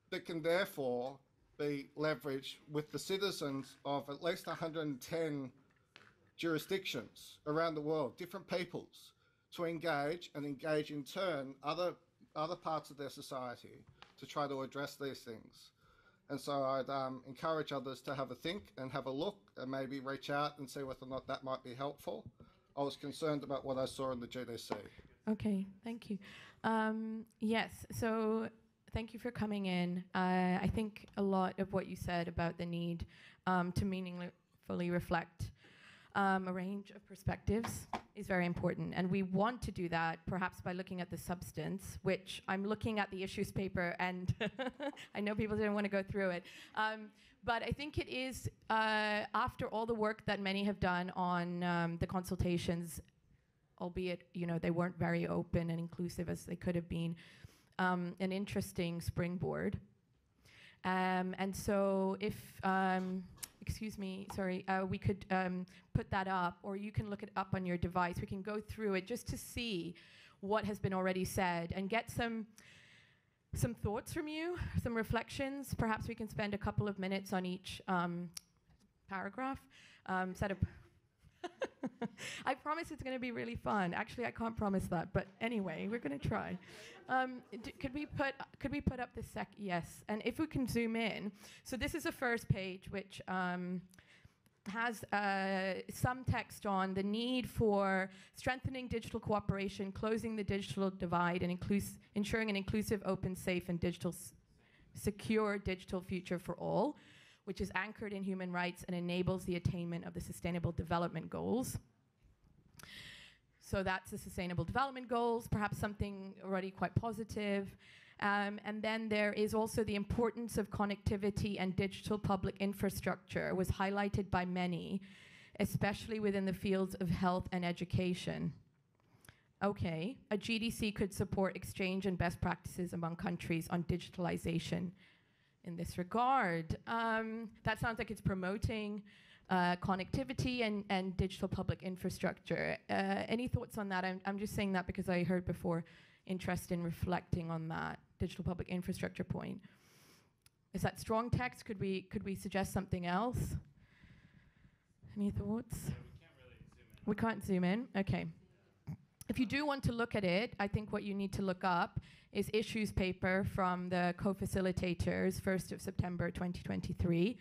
that can therefore be leveraged with the citizens of at least 110 jurisdictions around the world, different peoples, to engage and engage in turn other other parts of their society to try to address these things. And so I'd um, encourage others to have a think and have a look and maybe reach out and see whether or not that might be helpful. I was concerned about what I saw in the GDC. Okay, thank you. Um, yes, so thank you for coming in. Uh, I think a lot of what you said about the need um, to meaningfully reflect um, a range of perspectives is very important. And we want to do that perhaps by looking at the substance, which I'm looking at the issues paper, and I know people didn't want to go through it. Um, but I think it is, uh, after all the work that many have done on um, the consultations, albeit you know they weren't very open and inclusive as they could have been, um, an interesting springboard. Um, and so, if um, excuse me, sorry, uh, we could um, put that up, or you can look it up on your device. We can go through it just to see what has been already said and get some some thoughts from you, some reflections. Perhaps we can spend a couple of minutes on each um, paragraph. Um, set up. I promise it's going to be really fun. Actually, I can't promise that, but anyway, we're going to try. Um, d- could we put could we put up the sec? Yes, and if we can zoom in. So this is the first page, which um, has uh, some text on the need for strengthening digital cooperation, closing the digital divide, and inclus- ensuring an inclusive, open, safe, and digital s- secure digital future for all, which is anchored in human rights and enables the attainment of the Sustainable Development Goals. So that's the Sustainable Development Goals, perhaps something already quite positive. Um, and then there is also the importance of connectivity and digital public infrastructure was highlighted by many, especially within the fields of health and education. Okay, a GDC could support exchange and best practices among countries on digitalization in this regard. Um, that sounds like it's promoting uh, connectivity and, and digital public infrastructure. Uh, any thoughts on that? I'm, I'm just saying that because I heard before interest in reflecting on that digital public infrastructure point. Is that strong text? Could we could we suggest something else? Any thoughts? we can't zoom in. Okay. If you do want to look at it, I think what you need to look up is issues paper from the co-facilitators, 1st of September 2023.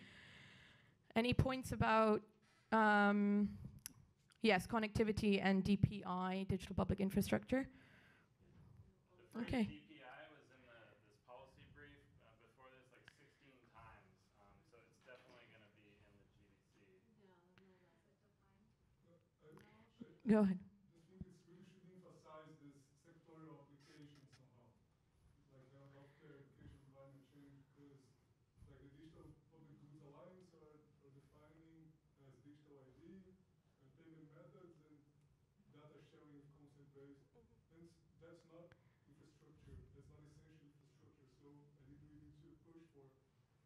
Any points about, um, yes, connectivity and DPI, digital public infrastructure? Okay. Go was in the, this policy brief uh, before this like 16 times, um, so it's definitely going to be in the GDC. Go ahead. I think it's really should emphasize this sectorial application somehow. Like uh, healthcare, education, climate change, because like the Digital Public Goods Alliance are, are defining as digital ID, uh, payment methods, and data sharing of consent based. And s- that's not infrastructure. That's not essential infrastructure. So I think we need to push for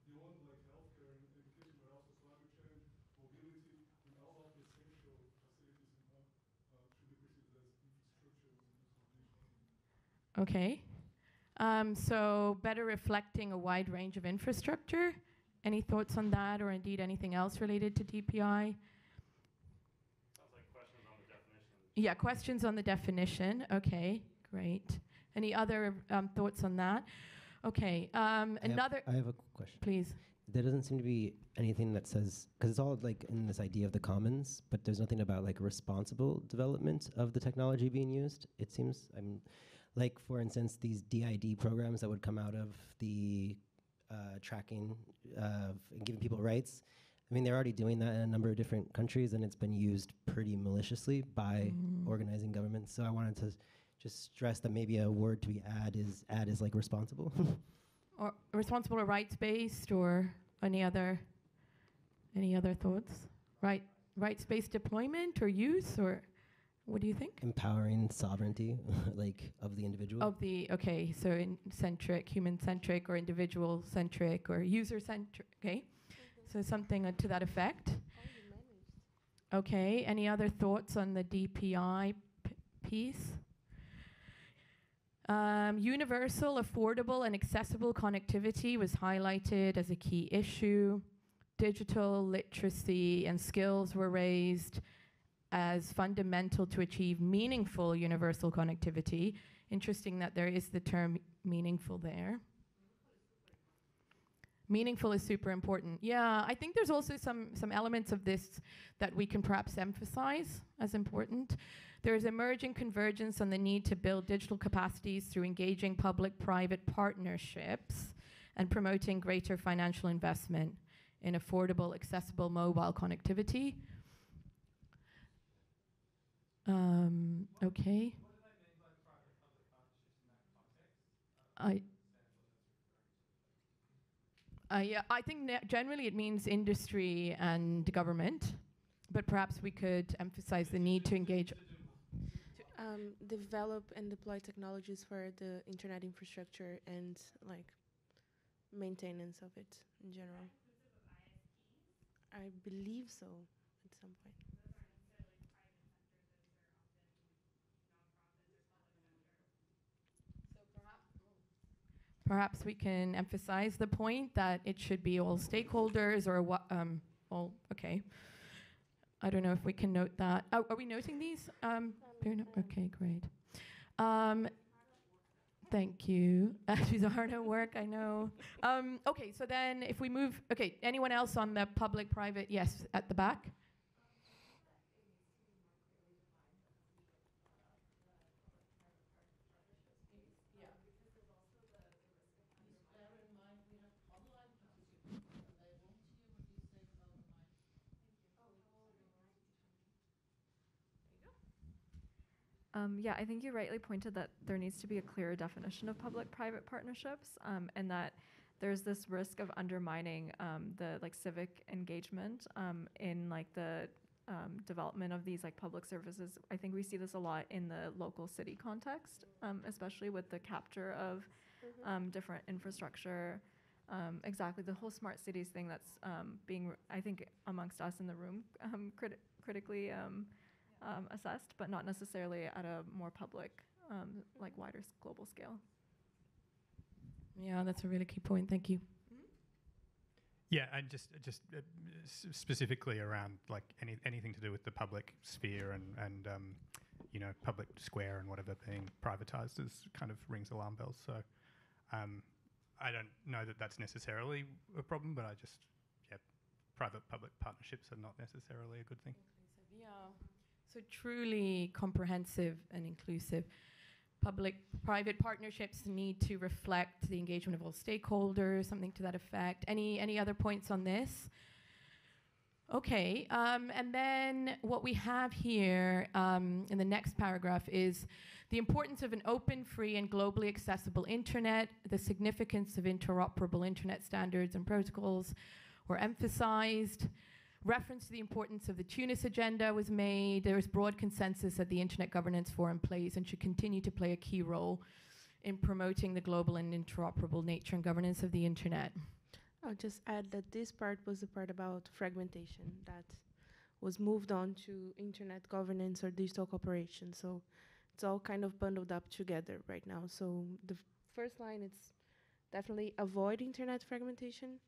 beyond like healthcare and education, but also climate change, mobility, and all of the essential facilities in health uh, should be perceived as infrastructure as opposed to digital. Okay. Um, so better reflecting a wide range of infrastructure. Any thoughts on that, or indeed anything else related to DPI? Like questions on the definition. yeah, questions on the definition. Okay, great. Any other um, thoughts on that? Okay, um, I have- another. I have a question. Please. There doesn't seem to be anything that says because it's all like in this idea of the commons, but there's nothing about like responsible development of the technology being used. It seems I'm like for instance these DID programs that would come out of the uh, tracking of and giving people rights. I mean, they're already doing that in a number of different countries, and it's been used pretty maliciously by Mm. organizing governments. So I wanted to just stress that maybe a word to be add is add is like responsible. or responsible or rights based or any other any other thoughts right rights based deployment or use or what do you think? Empowering sovereignty like of the individual. Of the okay so in centric human centric or individual centric or user centric okay? So something uh, to that effect. Okay any other thoughts on the dpi p- piece? Um, universal, affordable, and accessible connectivity was highlighted as a key issue. Digital literacy and skills were raised as fundamental to achieve meaningful universal connectivity. Interesting that there is the term meaningful there. Meaningful is super important. Yeah, I think there's also some some elements of this that we can perhaps emphasize as important. There is emerging convergence on the need to build digital capacities through engaging public private partnerships and promoting greater financial investment in affordable, accessible mobile connectivity. Um, okay. I, uh, yeah, I think ne- generally it means industry and government, but perhaps we could emphasize the need to engage. Um, develop and deploy technologies for the internet infrastructure and like maintenance of it in general. I believe so at some point. Perhaps we can emphasize the point that it should be all stakeholders or what, um, okay. I don't know if we can note that. Oh, are we noting these? Um, okay, great. Um, thank you. Are hard at work, I know. Um, okay, so then if we move, okay, anyone else on the public-private? Yes, at the back. Um, yeah, I think you rightly pointed that there needs to be a clearer definition of public-private partnerships, um, and that there's this risk of undermining um, the like civic engagement um, in like the um, development of these like public services. I think we see this a lot in the local city context, um, especially with the capture of um, different infrastructure. Um, exactly, the whole smart cities thing that's um, being, I think, amongst us in the room, um, criti- critically um, assessed, but not necessarily at a more public, um, like wider global scale. Yeah, that's a really key point. Thank you. Yeah, and just just uh, specifically around like any anything to do with the public sphere and and um, you know public square and whatever being privatized is kind of rings alarm bells. So um, I don't know that that's necessarily a problem, but I just yeah, private public partnerships are not necessarily a good thing. Yeah. So truly comprehensive and inclusive. Public-private partnerships need to reflect the engagement of all stakeholders, something to that effect. Any any other points on this? Okay, um, and then what we have here um, in the next paragraph is the importance of an open, free, and globally accessible internet. The significance of interoperable internet standards and protocols were emphasized. Reference to the importance of the Tunis agenda was made. There is broad consensus that the Internet Governance Forum plays and should continue to play a key role in promoting the global and interoperable nature and governance of the Internet. I'll just add that this part was the part about fragmentation that was moved on to internet governance or digital cooperation. So it's all kind of bundled up together right now. So the first line it's definitely avoid internet fragmentation,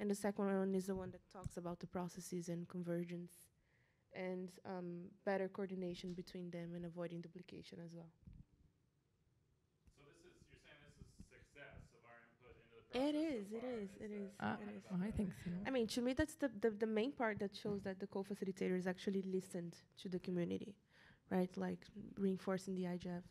and the second one is the one that talks about the processes and convergence, and um, better coordination between them and avoiding duplication as well. So this is you're saying this is success of our input into the It is, it is, it is, Uh, it is. I think so. I mean, to me, that's the, the, the main part that shows that the co-facilitators actually listened to the community, right? Like reinforcing the IGF.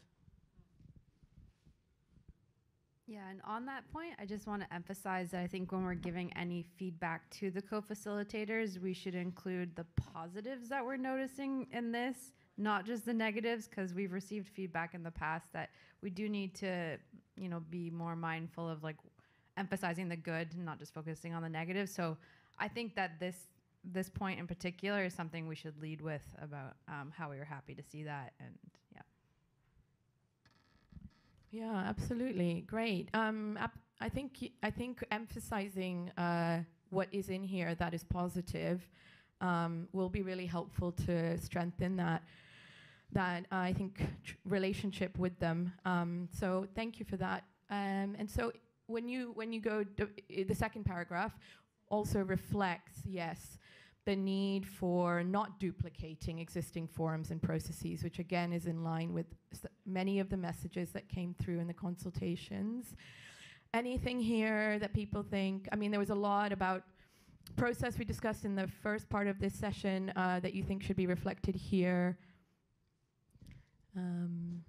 Yeah, and on that point, I just want to emphasize that I think when we're giving any feedback to the co facilitators, we should include the positives that we're noticing in this, not just the negatives, because we've received feedback in the past that we do need to, you know, be more mindful of like emphasizing the good and not just focusing on the negative. So I think that this this point in particular is something we should lead with about um, how we were happy to see that and yeah. Absolutely. Great. Um, I think I think emphasizing uh, what is in here that is positive um, will be really helpful to strengthen that that uh, I think relationship with them. Um, so thank you for that. Um, and so when you when you go the second paragraph also reflects yes the need for not duplicating existing forums and processes, which again is in line with many of the messages that came through in the consultations. Anything here that people think? I mean, there was a lot about process we discussed in the first part of this session uh, that you think should be reflected here. Um,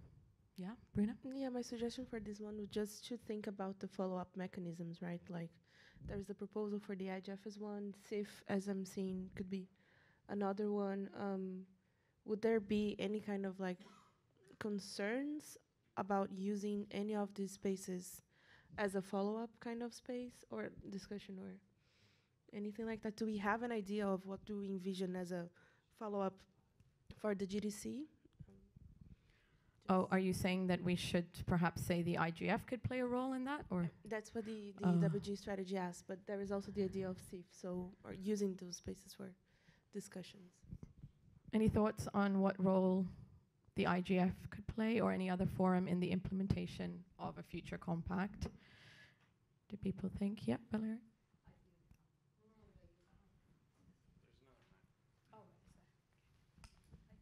yeah, Bruna? Yeah, my suggestion for this one was just to think about the follow-up mechanisms, right? Like, there's the proposal for the IGF as one, CIF, as I'm seeing, could be another one. Um, would there be any kind of like concerns about using any of these spaces as a follow-up kind of space or discussion or anything like that? Do we have an idea of what do we envision as a follow-up for the GDC? Oh, are you saying that we should perhaps say the IGF could play a role in that, or That's what the, the Uh. WG strategy asks, but there is also the idea of CIF, so or using those spaces for discussions. any thoughts on what role the IGF could play, or any other forum in the implementation of a future compact? Do people think? Yeah, Valerie.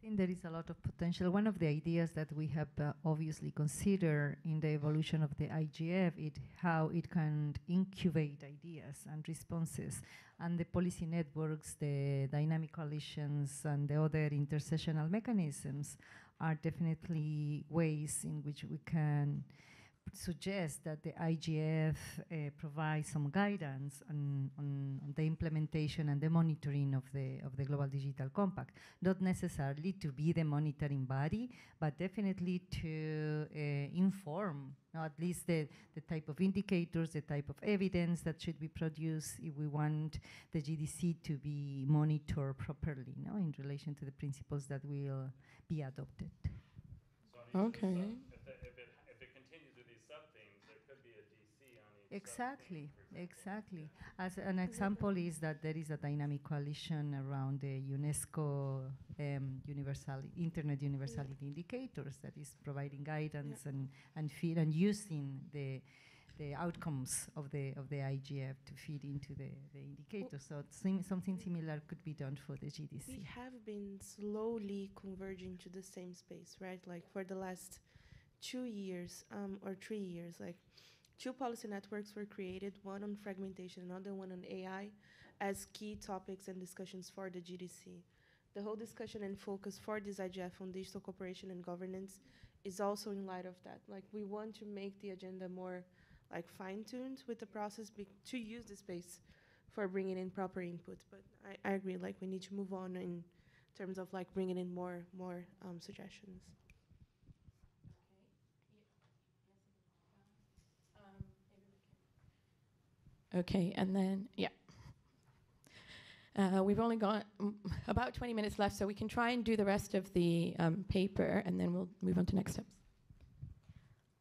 Think there is a lot of potential. One of the ideas that we have uh, obviously considered in the evolution of the IGF is how it can incubate ideas and responses. And the policy networks, the dynamic coalitions, and the other intersectional mechanisms are definitely ways in which we can suggest that the IGF uh, provides some guidance on, on, on the implementation and the monitoring of the of the Global Digital Compact. Not necessarily to be the monitoring body, but definitely to uh, inform, no, at least the, the type of indicators, the type of evidence that should be produced if we want the GDC to be monitored properly, no, in relation to the principles that will be adopted. Okay. If, the, if, it, if it continues with these sub-themes, there could be a DC on each Exactly, exactly. As an example is that there is a dynamic coalition around the UNESCO um, universal internet universality indicators that is providing guidance and and feed and using the the outcomes of the of the IGF to feed into the, the indicators. So sim- something similar could be done for the GDC. We have been slowly converging to the same space, right? Like for the last two years um, or three years, like two policy networks were created, one on fragmentation, another one on AI, as key topics and discussions for the GDC. The whole discussion and focus for this IGF on digital cooperation and governance is also in light of that. Like we want to make the agenda more like fine-tuned with the process to use the space for bringing in proper input. But I, I agree, like we need to move on in terms of like bringing in more more um, suggestions. Okay, and then, yeah. Uh, we've only got about 20 minutes left, so we can try and do the rest of the um, paper, and then we'll move on to next steps.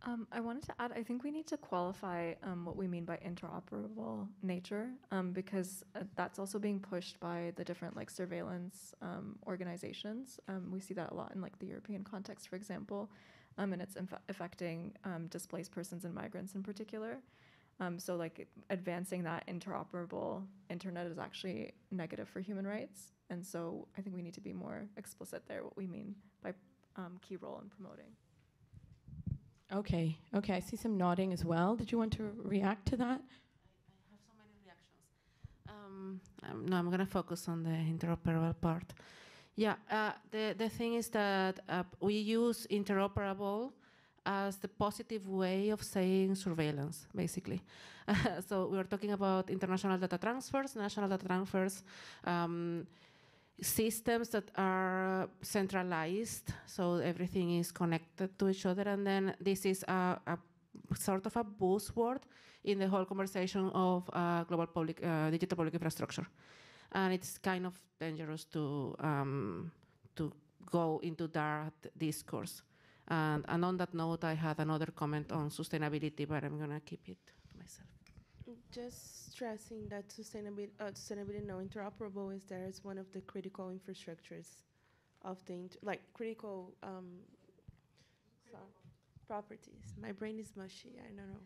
Um, I wanted to add, I think we need to qualify um, what we mean by interoperable nature, um, because uh, that's also being pushed by the different like surveillance um, organizations. Um, we see that a lot in like the European context, for example, and it's affecting displaced persons and migrants in particular. Um, so like advancing that interoperable internet is actually negative for human rights, and so I think we need to be more explicit there what we mean by um, key role in promoting. Okay, okay, I see some nodding as well. Did you want to react to that? I, I have so many reactions. Um, um, no, I'm going to focus on the interoperable part. Yeah, uh, the, the thing is that uh, we use interoperable as the positive way of saying surveillance, basically. so we are talking about international data transfers, national data transfers, um, systems that are centralized, so everything is connected to each other, and then this is a, a sort of a buzzword in the whole conversation of uh, global public uh, digital public infrastructure, and it's kind of dangerous to um, to go into that discourse. And, and on that note, I had another comment on sustainability, but I'm gonna keep it to myself. Just stressing that sustainability, uh, sustainability, interoperable is there as one of the critical infrastructures of the like critical um, so- properties. My brain is mushy. I don't know.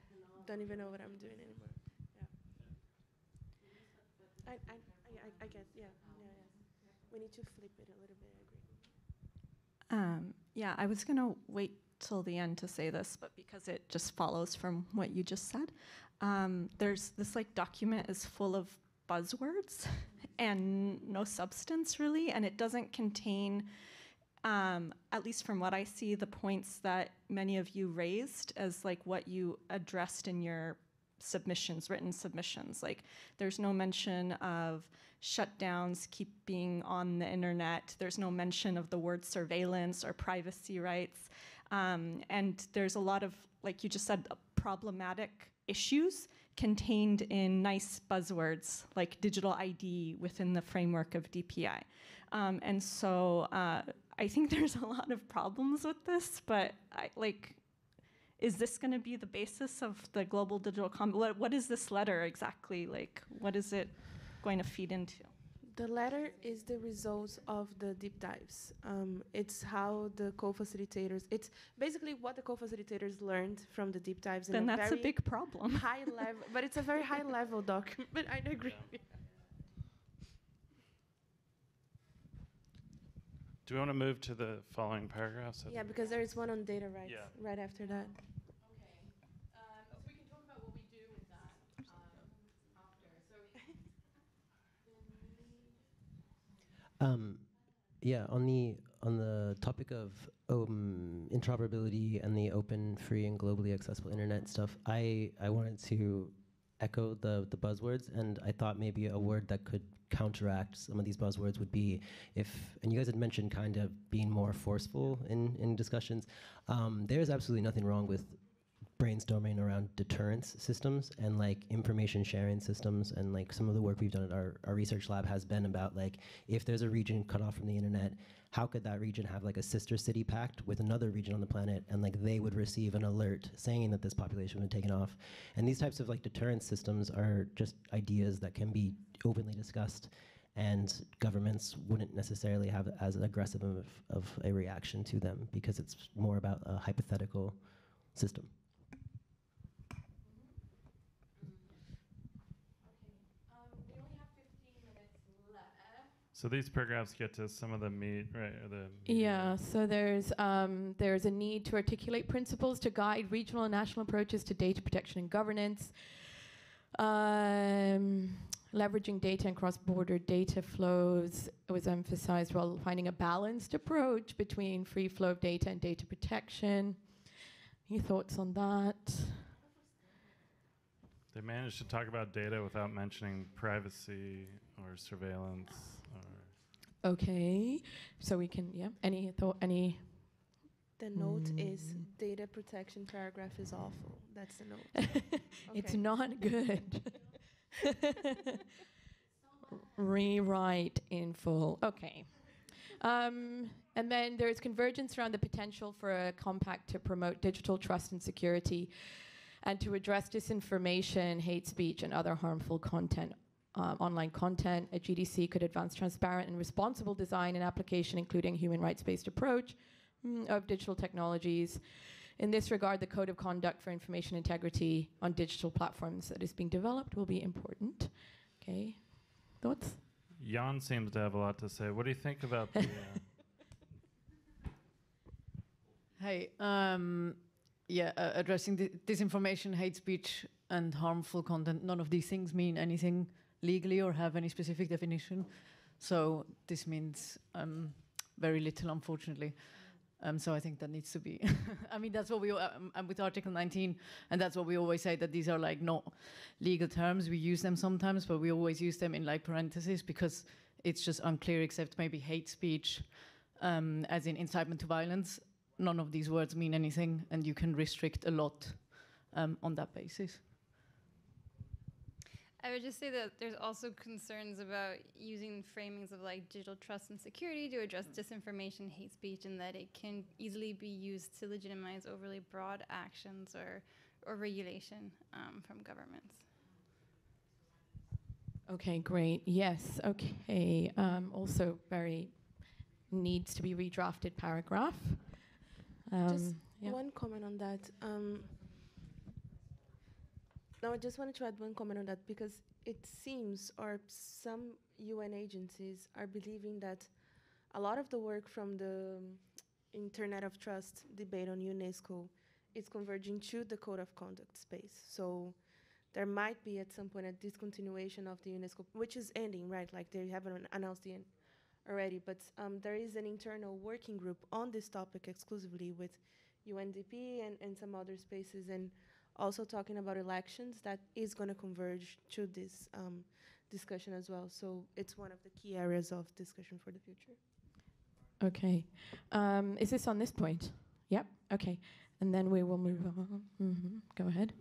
Don't even know what I'm doing anymore. Yeah. I, I, I, I get. Yeah, yeah, yeah. We need to flip it a little bit. Um, yeah, I was going to wait till the end to say this, but because it just follows from what you just said, um, there's this like document is full of buzzwords and no substance really, and it doesn't contain um, at least from what I see, the points that many of you raised as like what you addressed in your submissions, written submissions. Like there's no mention of shutdowns keep being on the internet. There's no mention of the word surveillance or privacy rights. Um, and there's a lot of, like you just said, problematic issues contained in nice buzzwords like digital ID within the framework of DPI. Um, and so uh, I think there's a lot of problems with this, but I, like, is this going to be the basis of the global digital com? What, what is this letter exactly? Like, what is it going to feed into? The letter is the results of the deep dives. Um, it's how the co-facilitators. It's basically what the co-facilitators learned from the deep dives. in Then a that's a very big problem. High level, but it's a very high level document. I agree. Do we want to move to the following paragraphs? Yeah, because there is one on data rights Yeah. right after that. Um, yeah, on the on the topic of um, interoperability and the open, free, and globally accessible internet stuff, I I wanted to echo the the buzzwords, and I thought maybe a word that could counteract some of these buzzwords would be if, and you guys had mentioned kind of being more forceful in in discussions. Um, there is absolutely nothing wrong with brainstorming around deterrence systems and like information sharing systems and like some of the work we've done at our, our research lab has been about like if there's a region cut off from the internet how could that region have like a sister city pact with another region on the planet and like they would receive an alert saying that this population be taken off? And these types of like deterrence systems are just ideas that can be openly discussed and governments wouldn't necessarily have as aggressive of, of a reaction to them because it's more about a hypothetical system So these paragraphs get to some of the meat, right? Or the Yeah, so there's um, there's a need to articulate principles to guide regional and national approaches to data protection and governance. Um, leveraging data and cross-border data flows was emphasized while finding a balanced approach between free flow of data and data protection. Any thoughts on that? They managed to talk about data without mentioning privacy or surveillance. Okay, so we can yeah. Any thought? Any? The note is Mm. data protection paragraph is awful. That's the note. It's not good. Rewrite in full. Okay. Um, and then there's convergence around the potential for a compact to promote digital trust and security and to address disinformation, hate speech, and other harmful content. Um, online content, a GDC could advance transparent and responsible design and application, including human rights based approach mm, of digital technologies. In this regard, the code of conduct for information integrity on digital platforms that is being developed will be important. Okay, thoughts? Jan seems to have a lot to say. What do you think about the? Uh, Hi. Um, yeah, uh, addressing di- disinformation, hate speech, and harmful content. None of these things mean anything legally or have any specific definition. So this means um, very little, unfortunately. Um, so I think that needs to be. I mean, that's what we. Um, and with Article 19, and that's what we always say that these are like not legal terms. We use them sometimes, but we always use them in like parentheses because it's just unclear. Except maybe hate speech, um, as in incitement to violence. None of these words mean anything, and you can restrict a lot um, on that basis. I would just say that there's also concerns about using framings of like digital trust and security to address disinformation, hate speech, and that it can easily be used to legitimize overly broad actions or, or regulation um, from governments. Okay, great. Yes, okay. Um, also, very needs to be redrafted paragraph. just Um, yeah. one comment on that. Um, no, I just wanted to add one comment on that because it seems, or some UN agencies are believing that a lot of the work from the um, Internet of Trust debate on UNESCO is converging to the Code of Conduct space. So there might be at some point a discontinuation of the UNESCO, which is ending, right? Like they haven't announced the end already, but um, there is an internal working group on this topic exclusively with UNDP and, and some other spaces, and also talking about elections that is going to converge to this um, discussion as well. So it's one of the key areas of discussion for the future. Okay. Um, is this on this point? Yep. Okay. And then we will move on. hmm Go ahead.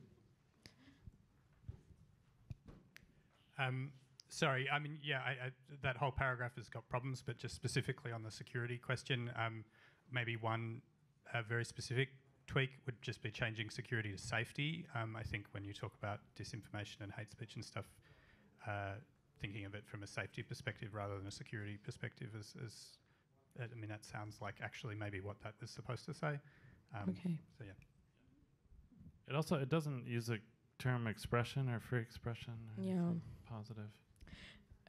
Um, sorry, I mean, yeah, I, I, that whole paragraph has got problems, but just specifically on the security question, um, maybe one uh, very specific tweak would just be changing security to safety. Um, I think when you talk about disinformation and hate speech and stuff, uh, thinking of it from a safety perspective rather than a security perspective is, is uh, I mean, that sounds like actually maybe what that was supposed to say. Um, Okay. So yeah. It also it doesn't use a term expression or free expression. Or Yeah. Positive.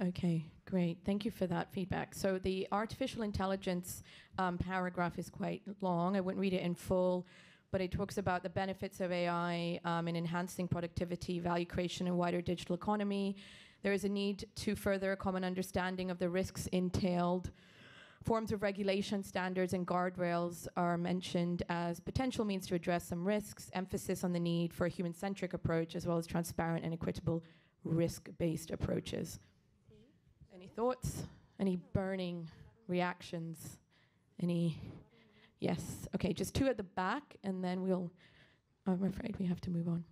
Okay, great. Thank you for that feedback. So the artificial intelligence um, paragraph is quite long. I wouldn't read it in full, but it talks about the benefits of AI um, in enhancing productivity, value creation, and wider digital economy. There is a need to further a common understanding of the risks entailed. Forms of regulation, standards, and guardrails are mentioned as potential means to address some risks, emphasis on the need for a human centric approach, as well as transparent and equitable risk based approaches. Any thoughts? Any burning reactions? Any? Yes. Okay, just two at the back, and then we'll. I'm afraid we have to move on.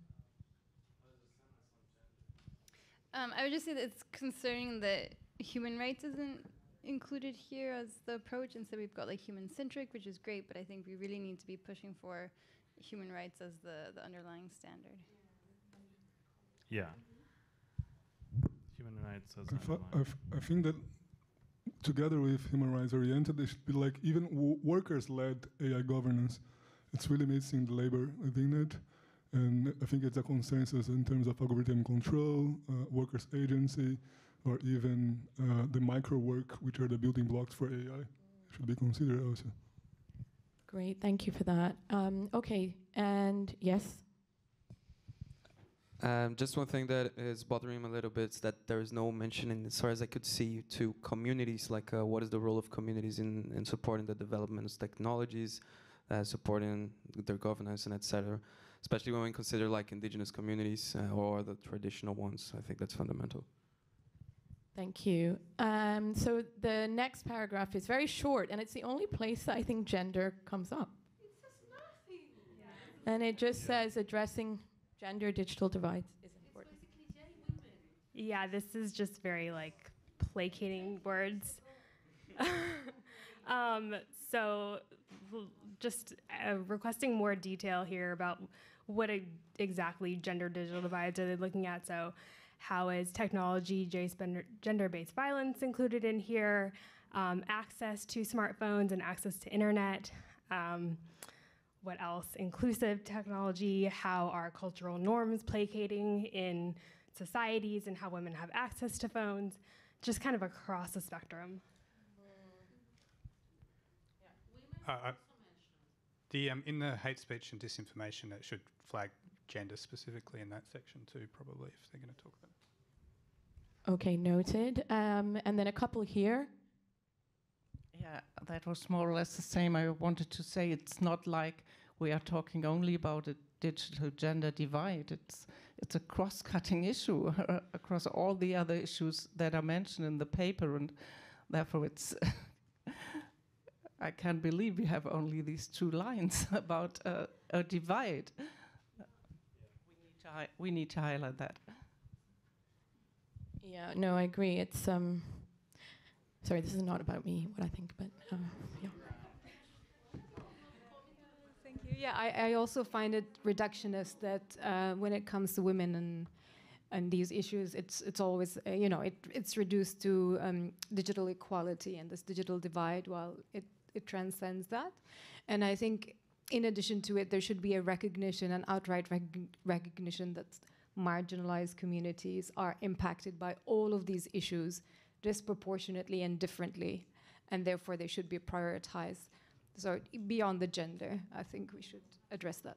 Um, I would just say that it's concerning that human rights isn't included here as the approach. Instead, so we've got like human centric, which is great, but I think we really need to be pushing for human rights as the, the underlying standard. Yeah. Human rights as I, th- underlying. I, f- I think that together with human rights oriented, there should be like even w- workers led AI governance. It's really missing the labor within it. And I think it's a consensus in terms of algorithm control, uh, workers' agency, or even uh, the micro work, which are the building blocks for AI, should be considered also. Great, thank you for that. Um, okay, and yes. Um, just one thing that is bothering me a little bit is that there is no mention, in, as far as I could see, to communities. Like, uh, what is the role of communities in, in supporting the development of technologies, uh, supporting their governance, and etc. Especially when we consider like indigenous communities uh, or the traditional ones. I think that's fundamental. Thank you. Um, so the next paragraph is very short, and it's the only place that I think gender comes up. And it just says addressing gender digital divides is important. Yeah, this is just very like placating words. um, so, just uh, requesting more detail here about what exactly gender digital divides are they looking at. So, how is technology gender based violence included in here? Um, access to smartphones and access to internet. Um, what else? Inclusive technology, how are cultural norms placating in societies and how women have access to phones, just kind of across the spectrum. Uh, the um, in the hate speech and disinformation, it should flag gender specifically in that section too, probably if they're going to talk about. it. Okay, noted. Um, and then a couple here. Yeah, that was more or less the same. I wanted to say it's not like we are talking only about a digital gender divide. It's it's a cross-cutting issue across all the other issues that are mentioned in the paper, and therefore it's. I can't believe we have only these two lines about uh, a divide. We need to we need to highlight that. Yeah, no, I agree. It's um. Sorry, this is not about me. What I think, but uh, yeah. Thank you. Yeah, I, I also find it reductionist that uh, when it comes to women and and these issues, it's it's always uh, you know it it's reduced to um, digital equality and this digital divide. While it it transcends that, and I think in addition to it, there should be a recognition, an outright recog- recognition that marginalized communities are impacted by all of these issues disproportionately and differently, and therefore they should be prioritized. So beyond the gender, I think we should address that.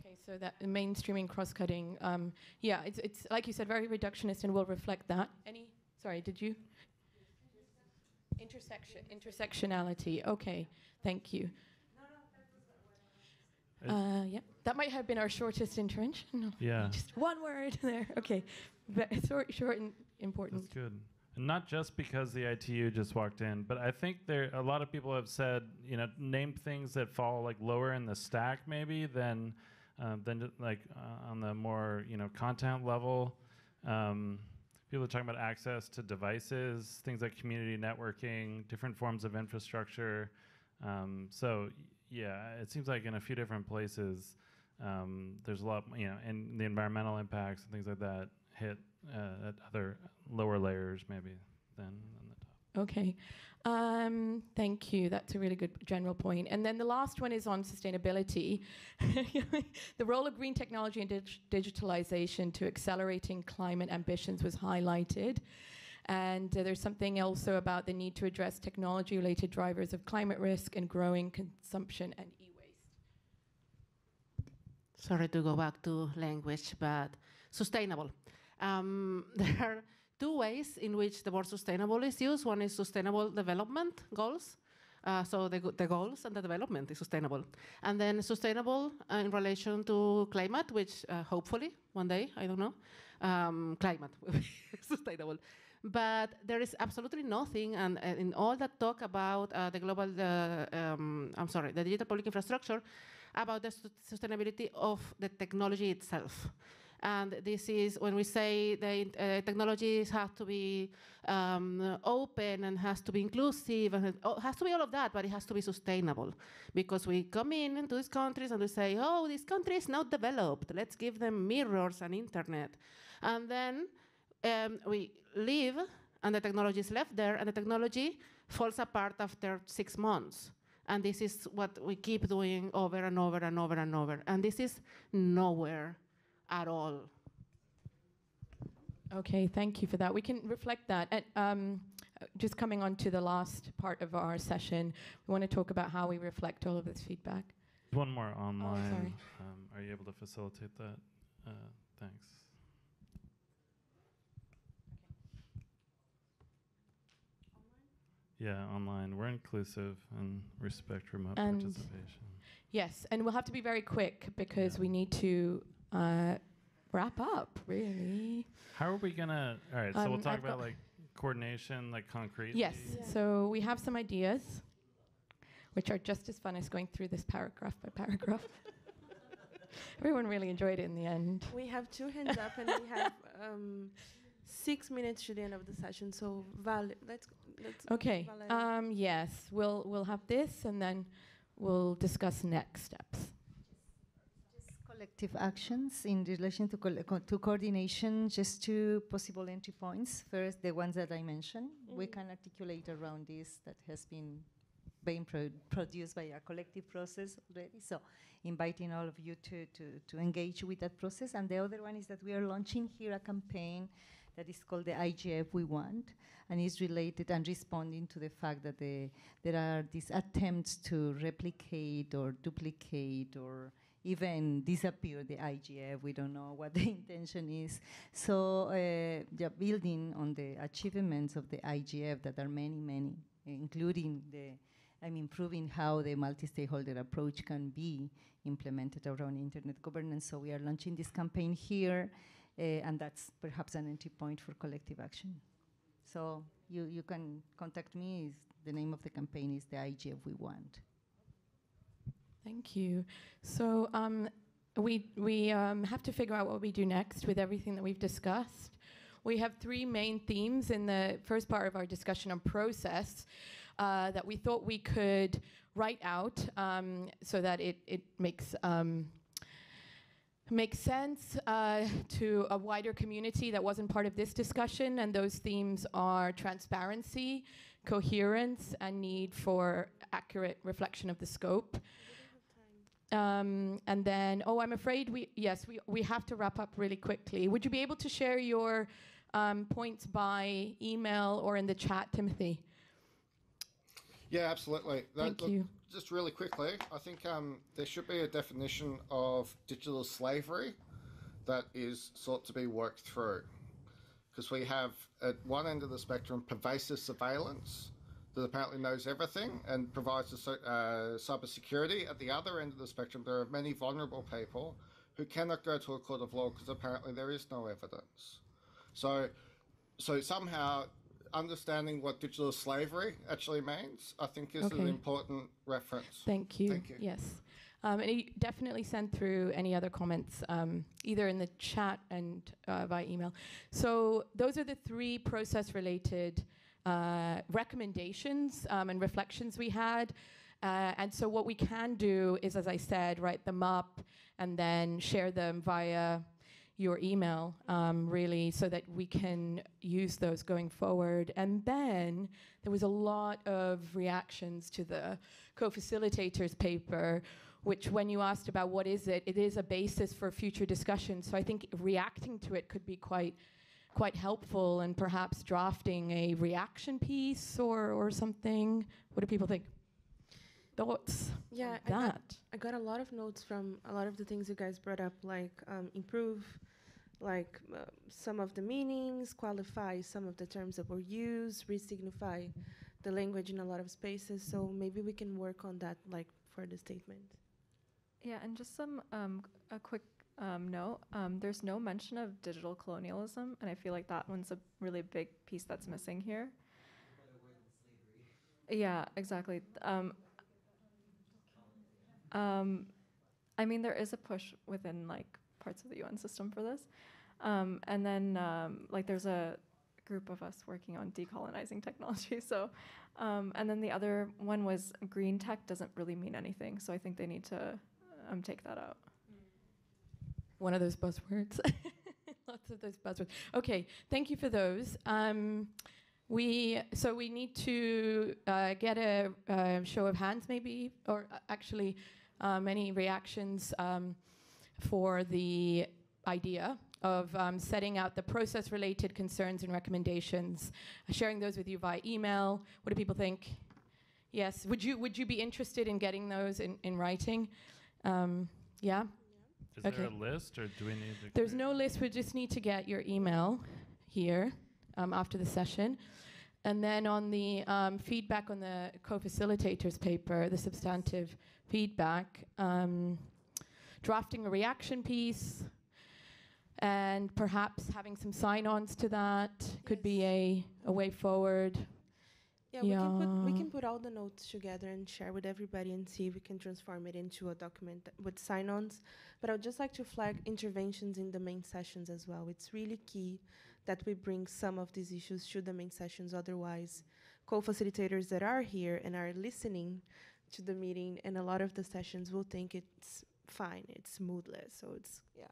Okay, so that mainstreaming, cross-cutting, um, yeah, it's, it's like you said, very reductionist, and will reflect that. Any? Sorry, did you? Intersection, intersectionality. Okay, thank you. Uh, yeah, that might have been our shortest intervention. No, Yeah. just one word there. Okay, but short, short and important. That's good. Not just because the ITU just walked in, but I think there a lot of people have said, you know, name things that fall like lower in the stack maybe than um, than like uh, on the more you know content level. Um, people are talking about access to devices, things like community networking, different forms of infrastructure. Um, so yeah, it seems like in a few different places, um, there's a lot, you know, and the environmental impacts and things like that hit uh, at other lower layers maybe than on the top. Okay. Um, thank you. That's a really good general point. And then the last one is on sustainability. the role of green technology and dig- digitalization to accelerating climate ambitions was highlighted. And uh, there's something also about the need to address technology related drivers of climate risk and growing consumption and e waste. sorry to go back to language, but sustainable. Um, there are two ways in which the word sustainable is used. One is sustainable development goals. Uh, so the, the goals and the development is sustainable. And then sustainable uh, in relation to climate, which uh, hopefully one day, I don't know, um, climate will be sustainable. But there is absolutely nothing, and uh, in all that talk about uh, the global, uh, um, I'm sorry, the digital public infrastructure, about the su- sustainability of the technology itself. And this is when we say the uh, technologies have to be um, open and has to be inclusive and oh, has to be all of that, but it has to be sustainable. Because we come in into these countries and we say, oh, this country is not developed. Let's give them mirrors and internet. And then um, we leave and the technology is left there and the technology falls apart after six months. And this is what we keep doing over and over and over and over. And this is nowhere at all. Okay, thank you for that. We can reflect that. And um, just coming on to the last part of our session, we want to talk about how we reflect all of this feedback. One more online. sorry. Um, are you able to facilitate that? Uh, thanks. Yeah, online. We're inclusive and respect remote And- participation. Yes, and we'll have to be very quick because we need to uh, wrap up, really. How are we gonna? All right, so Um, we'll talk I've about got- like coordination, like concrete. Yes, so we have some ideas, which are just as fun as going through this paragraph by paragraph. Everyone really enjoyed it in the end. We have two hands up and we have um, six minutes to the end of the session. So Val, let's let's. Okay. Um, yes, we'll we'll have this, and then we'll discuss next steps. Collective actions in relation to, co- to coordination, just two possible entry points. First, the ones that I mentioned, mm-hmm. we can articulate around this that has been being pro- produced by a collective process already. So, inviting all of you to, to, to engage with that process. And the other one is that we are launching here a campaign that is called the IGF We Want, and is related and responding to the fact that the, there are these attempts to replicate or duplicate or even disappear the IGF. We don't know what the intention is. So, uh, yeah, building on the achievements of the IGF that are many, many, including the I mean, proving how the multi-stakeholder approach can be implemented around internet governance. So we are launching this campaign here, uh, and that's perhaps an entry point for collective action. So you, you can contact me. Is the name of the campaign is the IGF We Want. Thank you. So um, we we um, have to figure out what we do next with everything that we've discussed. We have three main themes in the first part of our discussion on process uh, that we thought we could write out um, so that it it makes. Um, makes sense uh, to a wider community that wasn't part of this discussion, and those themes are transparency, coherence, and need for accurate reflection of the scope. Um, and then, oh, I'm afraid we, yes, we, we have to wrap up really quickly. Would you be able to share your um, points by email or in the chat, Timothy? Yeah, absolutely. That- Thank look, you. Just really quickly, I think um, there should be a definition of digital slavery that is sought to be worked through. Because we have at one end of the spectrum pervasive surveillance that apparently knows everything and provides the uh, cybersecurity. At the other end of the spectrum, there are many vulnerable people who cannot go to a court of law because apparently there is no evidence. So, so somehow understanding what digital slavery actually means, I think, is an important reference. Thank you. Thank you. Yes. Um, and you definitely send through any other comments, um, either in the chat and uh, by email. So those are the three process-related uh, recommendations um, and reflections we had. Uh, and so what we can do is, as I said, write them up and then share them via your email, um, really, so that we can use those going forward. And then there was a lot of reactions to the co-facilitators paper, which when you asked about what is it, it is a basis for future discussion. So I think reacting to it could be quite quite helpful and perhaps drafting a reaction piece or, or something. What do people think? Thoughts? Yeah, on I got. I got a lot of notes from a lot of the things you guys brought up, like um, improve, like uh, some of the meanings, qualify some of the terms that were used, re-signify the language in a lot of spaces. So maybe we can work on that, like for the statement. Yeah, and just some um, a quick um, note. Um, there's no mention of digital colonialism, and I feel like that one's a really big piece that's missing here. Yeah, exactly. Um, um, I mean, there is a push within like parts of the UN system for this, um, and then um, like there's a group of us working on decolonizing technology. So, and then the other one was green tech doesn't really mean anything. So I think they need to take that out. One of those buzzwords. Lots of those buzzwords. Okay, thank you for those. Um, we so we need to uh, get a uh, show of hands, maybe, or uh, actually, um, any reactions um, for the idea of um, setting out the process-related concerns and recommendations, sharing those with you via email. What do people think? Yes. Would you would you be interested in getting those in, in writing? Um, yeah. Is there a list, or do we need to? There's no list. We just need to get your email here um, after the session. And then on the um, feedback on the co-facilitators paper, the substantive feedback, um, drafting a reaction piece, and perhaps having some sign-ons to that could be a, a way forward. Yeah, we can put we can put all the notes together and share with everybody and see if we can transform it into a document th- with sign-ons. But I would just like to flag interventions in the main sessions as well. It's really key that we bring some of these issues to the main sessions. Otherwise, co-facilitators that are here and are listening to the meeting and a lot of the sessions will think it's fine, it's smoothless. So it's yeah,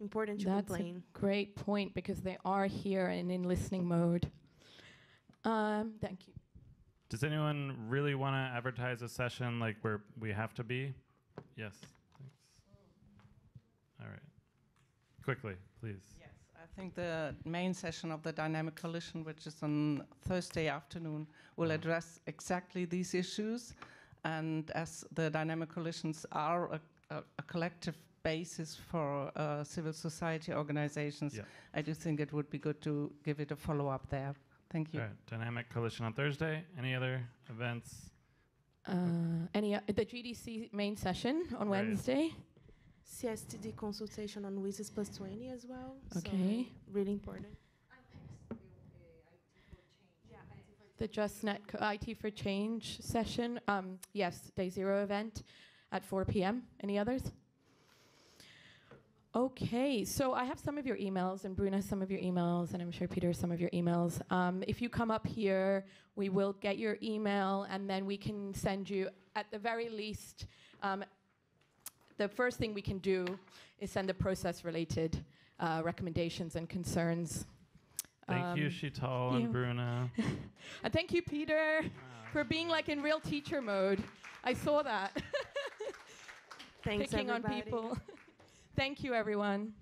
important to That's complain. a great point because they are here and in listening mode. Um, thank you. Does anyone really want to advertise a session like where we have to be? Yes. Thanks. All right. Quickly, please. Yes, I think the main session of the Dynamic Coalition, which is on Thursday afternoon, will address exactly these issues. And as the Dynamic Coalitions are a, a, a collective basis for uh, civil society organizations, Yeah. I do think it would be good to give it a follow up there. Thank you. All right. Dynamic Coalition on Thursday. Any other events? Uh, any uh, the GDC main session on Right. Wednesday? CSTD consultation on WSIS plus 20 as well. so Okay. really important. The JustNet co- IT for Change session. Um, yes, day zero event at 4 p.m. Any others? Okay, so I have some of your emails, and Bruna some of your emails, and I'm sure Peter some of your emails. Um, if you come up here, we will get your email, and then we can send you, at the very least, um, the first thing we can do is send the process-related uh, recommendations and concerns. Thank you, Um, Sheetal you. and Bruna. and thank you, Peter, for being like in real teacher mode. I saw that. Thanks, Picking on people. thank you, everyone.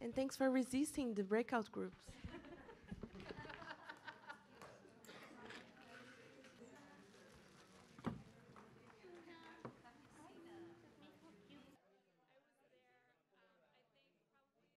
And thanks for resisting the breakout groups.